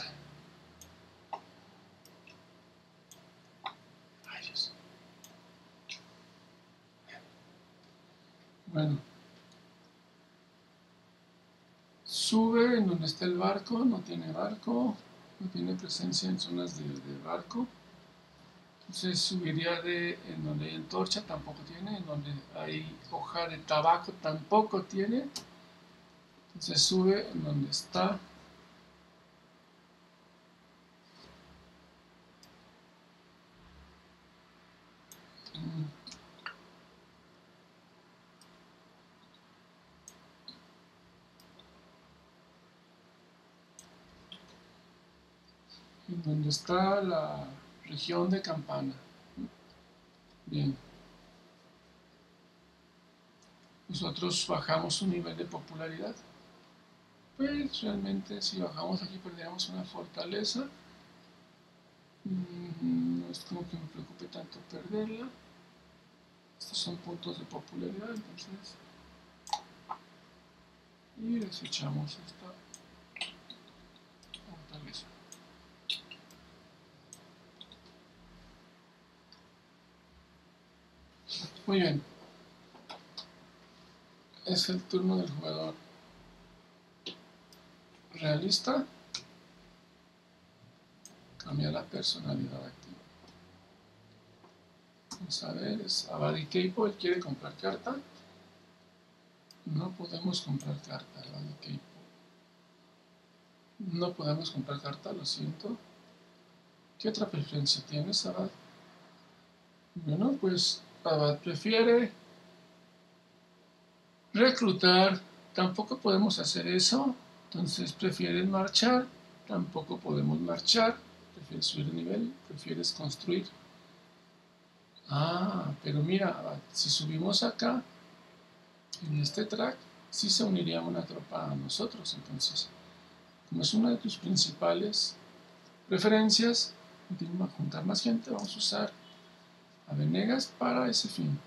Bueno. Sube en donde está el barco, no tiene barco, no tiene presencia en zonas de, barco. Entonces subiría de en donde hay antorcha, tampoco tiene, en donde hay hoja de tabaco, tampoco tiene. Entonces sube en donde está donde está la región de Campana. Bien. Nosotros bajamos un nivel de popularidad. Pues realmente si bajamos aquí perderíamos una fortaleza. Mm, no es como que me preocupe tanto perderla. Estos son puntos de popularidad, entonces. Y desechamos esta fortaleza. Muy bien. Es el turno del jugador realista. Cambia la personalidad activa. Vamos a ver, es Abadi él quiere comprar carta. No podemos comprar carta, Abadi Keipo. No podemos comprar carta, lo siento. ¿Qué otra preferencia tienes, Abad? Bueno, pues prefiere reclutar, tampoco podemos hacer eso, entonces prefieres marchar, tampoco podemos marchar, prefieres subir de nivel, prefieres construir. Ah, pero mira, si subimos acá, en este track, sí se uniría una tropa a nosotros, entonces, como es una de tus principales preferencias, a juntar más gente, vamos a usar a Venegas para ese fin.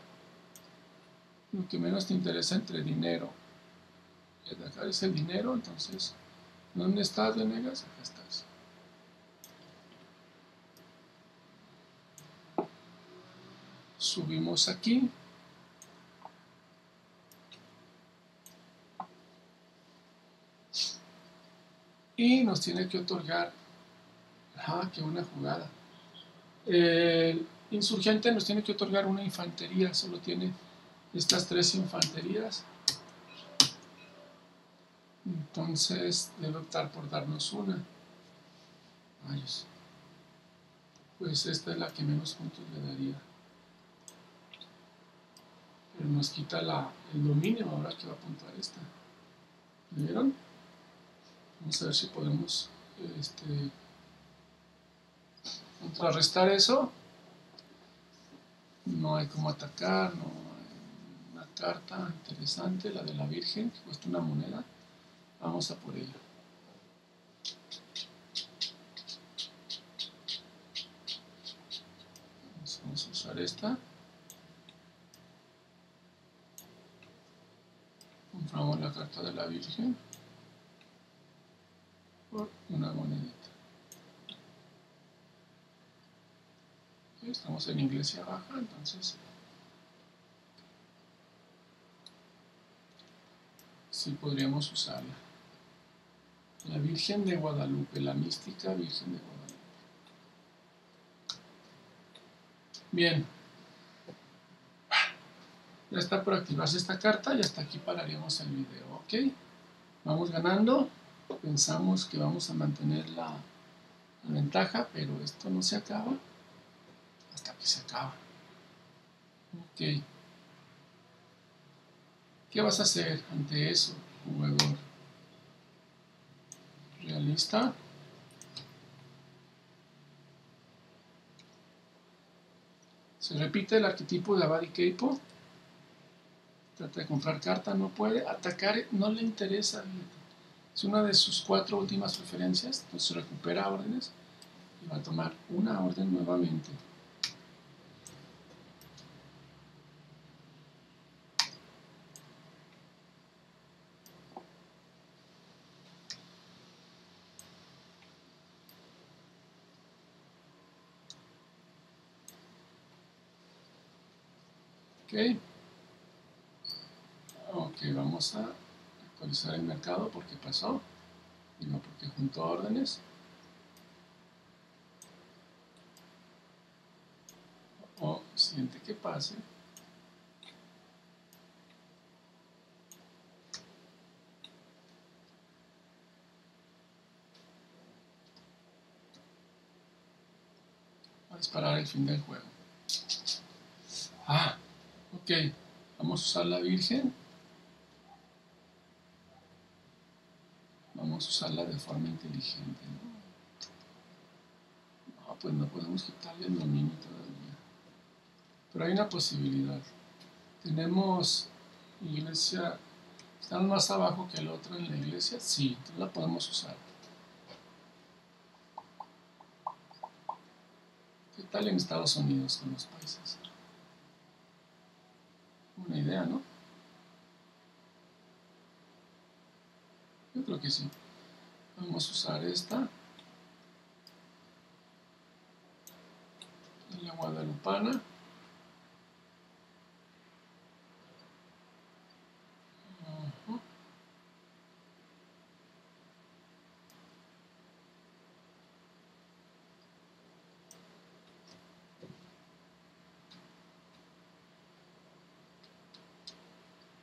Lo que menos te interesa entre dinero. Y acá es el dinero, entonces, ¿dónde estás, Venegas? Acá estás. Subimos aquí. Y nos tiene que otorgar, ah, qué buena jugada. El, insurgente nos tiene que otorgar una infantería, solo tiene estas tres infanterías. Entonces debe optar por darnos una. Pues esta es la que menos puntos le daría. Pero nos quita la, el dominio ahora que va a puntuar esta. ¿Vieron? Vamos a ver si podemos este, contrarrestar eso no hay como atacar, no hay una carta interesante, la de la Virgen, que cuesta una moneda. Vamos a por ella. Vamos a usar esta. Compramos la carta de la Virgen por una monedita. Estamos en iglesia baja, entonces sí podríamos usarla. La Virgen de Guadalupe, la mística Virgen de Guadalupe. Bien. Ya está por activarse esta carta y hasta aquí pararíamos el video, ¿ok? Vamos ganando. Pensamos que vamos a mantener la, la ventaja, pero esto no se acaba que se acaba. Ok. ¿Qué vas a hacer ante eso, jugador? Realista. Se repite el arquetipo de Abadi Keipo. Trata de comprar carta, no puede. Atacar no le interesa. Es una de sus cuatro últimas preferencias. Entonces recupera órdenes y va a tomar una orden nuevamente. Ok. Ok, vamos a actualizar el mercado porque pasó. Y no porque junto órdenes. O siguiente que pase. a disparar el fin del juego. Ah, ok. Vamos a usar la Virgen. Vamos a usarla de forma inteligente. No, pues no podemos quitarle el dominio todavía. Pero hay una posibilidad. Tenemos iglesia. ¿Están más abajo que el otro en la iglesia? Sí, la podemos usar. ¿Qué tal en Estados Unidos con los países? Una idea, ¿no? Yo creo que sí. Vamos a usar esta. La guadalupana.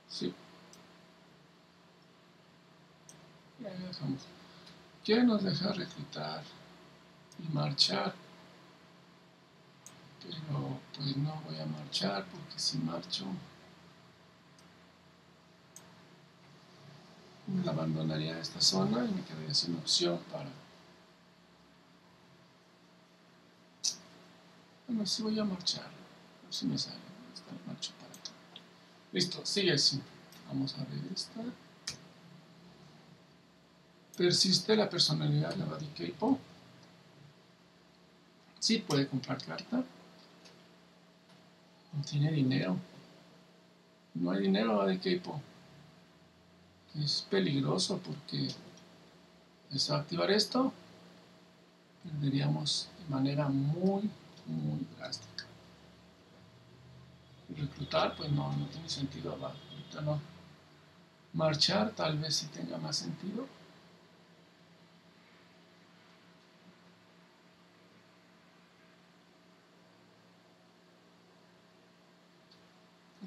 Sí. Dejamos. ¿Quién nos deja reclutar y marchar? Pero pues no voy a marchar porque si marcho me abandonaría esta zona y me quedaría sin opción para... Bueno, sí voy a marchar, si me sale, marcho para acá. Listo, sigue así. Vamos a ver esta. Persiste la personalidad de Abadi Keipo. Sí puede comprar carta. No tiene dinero. No hay dinero Abadi Keipo. Es peligroso porque desactivar esto perderíamos de manera muy, muy drástica. reclutar, pues no, no tiene sentido ahorita no. Marchar tal vez sí tenga más sentido.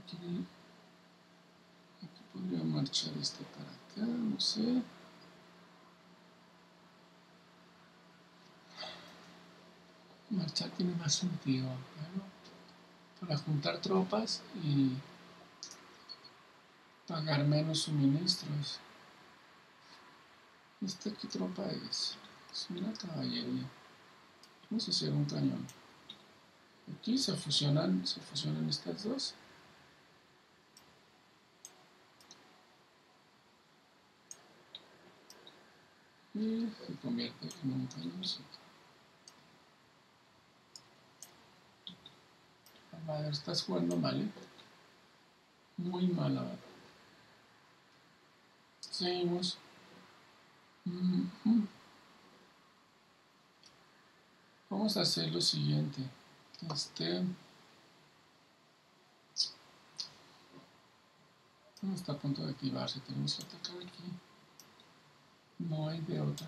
Aquí, podría marchar este para acá, no sé. Marchar tiene más sentido, para juntar tropas y pagar menos suministros. ¿Esta qué tropa es? Es una caballería. Vamos a hacer un cañón. Aquí se fusionan, se fusionan estas dos. Y se convierte en un cañoncito. Ver, estás jugando mal, ¿eh? Muy mal. Seguimos. Vamos a hacer lo siguiente. Este. Está a punto de activarse. Tenemos que atacar aquí. No hay de otra.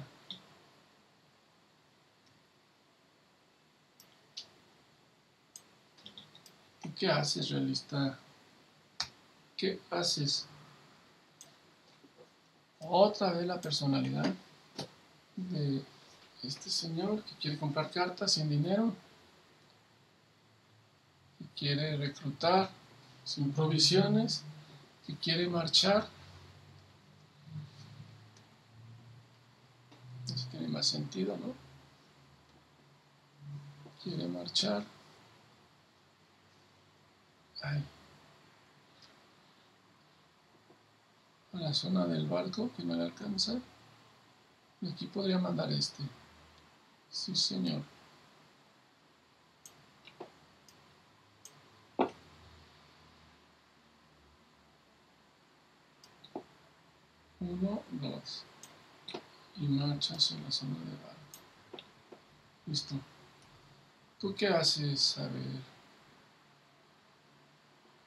¿Y qué haces, realista? ¿Qué haces? Otra vez la personalidad de este señor que quiere comprar cartas sin dinero, que quiere reclutar sin provisiones, que quiere marchar. Eso tiene más sentido, ¿no? Quiere marchar. Ay. a la zona del barco que no le alcanza. Y aquí podría mandar este. Sí, señor. Uno, dos. Y marchas en la zona de barco. Listo. ¿Tú qué haces? A ver.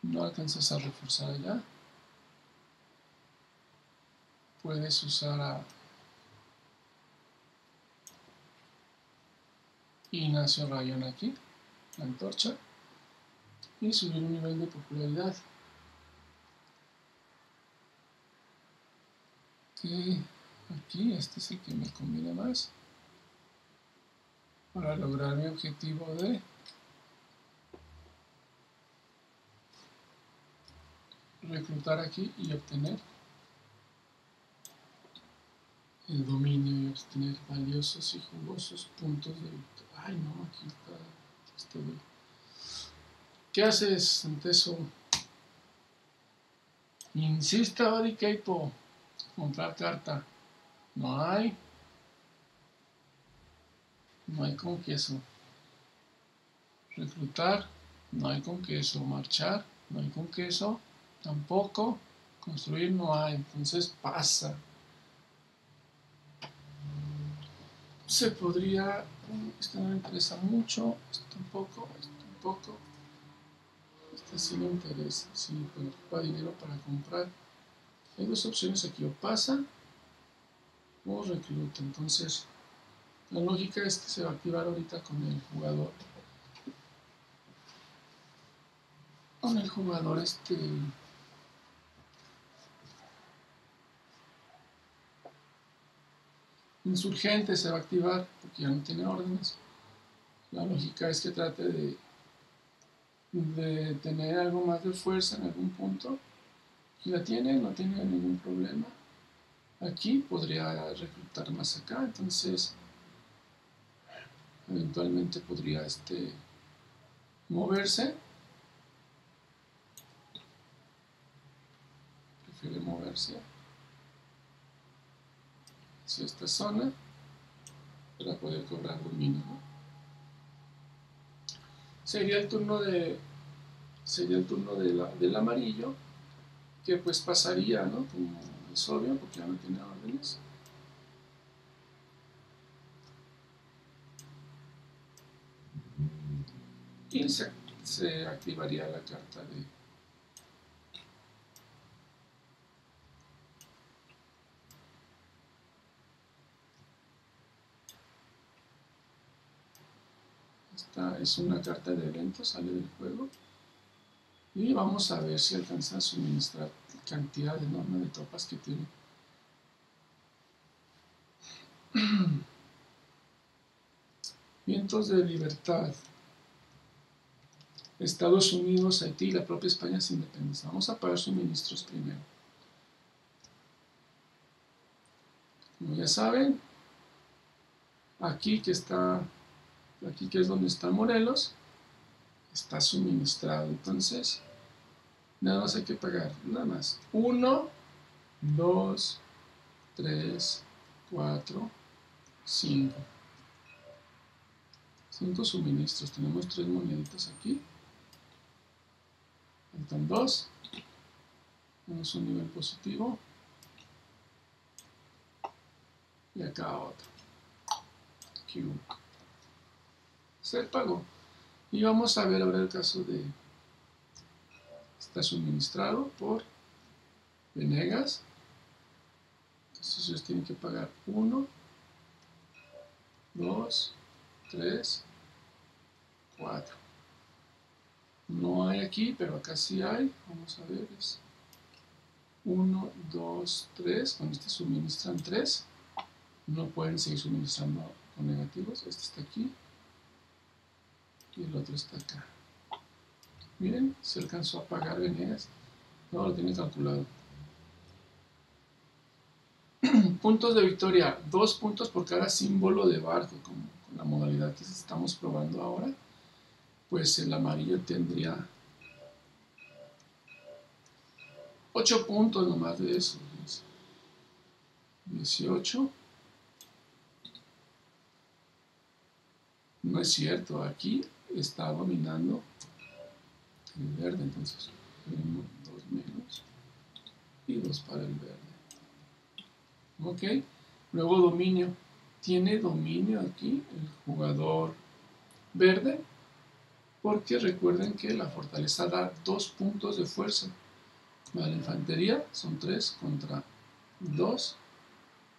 no alcanzas a reforzar allá, puedes usar a Ignacio Rayón aquí, la antorcha, y subir un nivel de popularidad. Que aquí este es el que me conviene más para lograr mi objetivo de reclutar aquí y obtener el dominio y obtener valiosos y jugosos puntos de victoria. Ay, no, aquí está. ¿Qué haces ante eso? Insista, Odi Keipo. Comprar carta. No hay. No hay con queso. Reclutar. No hay con queso. Marchar. No hay con queso. Tampoco. Construir no hay. Entonces pasa. Se podría. Esto no me interesa mucho. Esto tampoco. Esto tampoco. Este sí me interesa. Sí, pero ocupa dinero para comprar. Hay dos opciones aquí. O pasa o recluta. Entonces, la lógica es que se va a activar ahorita con el jugador. Con el jugador este insurgente se va a activar porque ya no tiene órdenes. La lógica es que trate de, de tener algo más de fuerza en algún punto. Si la tiene, no tiene ningún problema. Aquí podría reclutar más acá, entonces eventualmente podría este moverse. Prefiere moverse hacia esta zona para poder cobrar dominio. Sería el turno de sería el turno del amarillo que pues pasaría, ¿no? Como es porque ya no tiene órdenes. Y se, se activaría la carta de Esta es una carta de evento, sale del juego. Y vamos a ver si alcanza a suministrar cantidad enorme de tropas que tiene. Vientos de libertad. Estados Unidos, Haití y la propia España se independizan. Vamos a pagar suministros primero. Como ya saben, aquí que está, aquí que es donde está Morelos, está suministrado. Entonces, nada más hay que pagar, nada más. 1, 2, 3, 4, 5. 5 suministros. Tenemos 3 moneditas aquí. Faltan 2. Tenemos un nivel positivo. Y acá otro. Q. Se pagó. Y vamos a ver ahora el caso de está suministrado por Venegas. Entonces ellos tienen que pagar 1, 2, 3, 4. No hay aquí, pero acá sí hay. Vamos a ver. 1, 2, 3. Cuando este suministran 3, no pueden seguir suministrando con negativos. Este está aquí y el otro está acá. Miren, se alcanzó a pagar Venegas. No lo tiene calculado. puntos de victoria. Dos puntos por cada símbolo de barco, como con la modalidad que estamos probando ahora. Pues el amarillo tendría 8 puntos nomás de eso. 18. No es cierto, aquí está dominando el verde, entonces tenemos dos menos y dos para el verde. Ok, luego dominio. Tiene dominio aquí el jugador verde. porque recuerden que la fortaleza da dos puntos de fuerza. La infantería son tres contra dos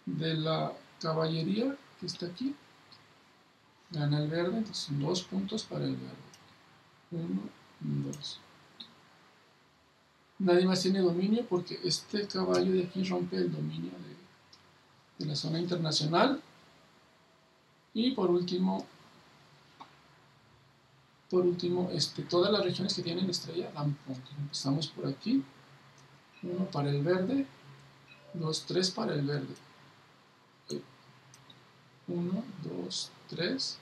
de la caballería que está aquí. Gana el verde, entonces son dos puntos para el verde. Uno, Nadie más tiene dominio porque este caballo de aquí rompe el dominio de, la zona internacional. Y por último, por último, este, todas las regiones que tienen estrella dan puntos. Empezamos por aquí. Uno para el verde. Dos, tres para el verde. Uno, dos, tres.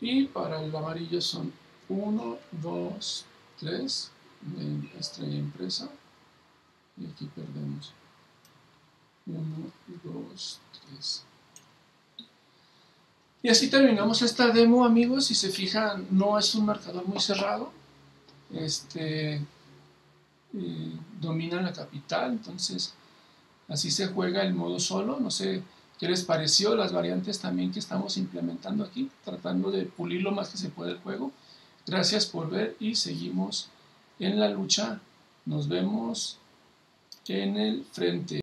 Y para el amarillo son 1, 2, 3, estrella impresa. Y aquí perdemos 1, 2, 3. Y así terminamos esta demo, amigos. Si se fijan, no es un marcador muy cerrado. Este eh, domina la capital, entonces así se juega el modo solo. No sé qué les pareció las variantes también que estamos implementando aquí, tratando de pulir lo más que se puede el juego. Gracias por ver y seguimos en la lucha. Nos vemos en el frente.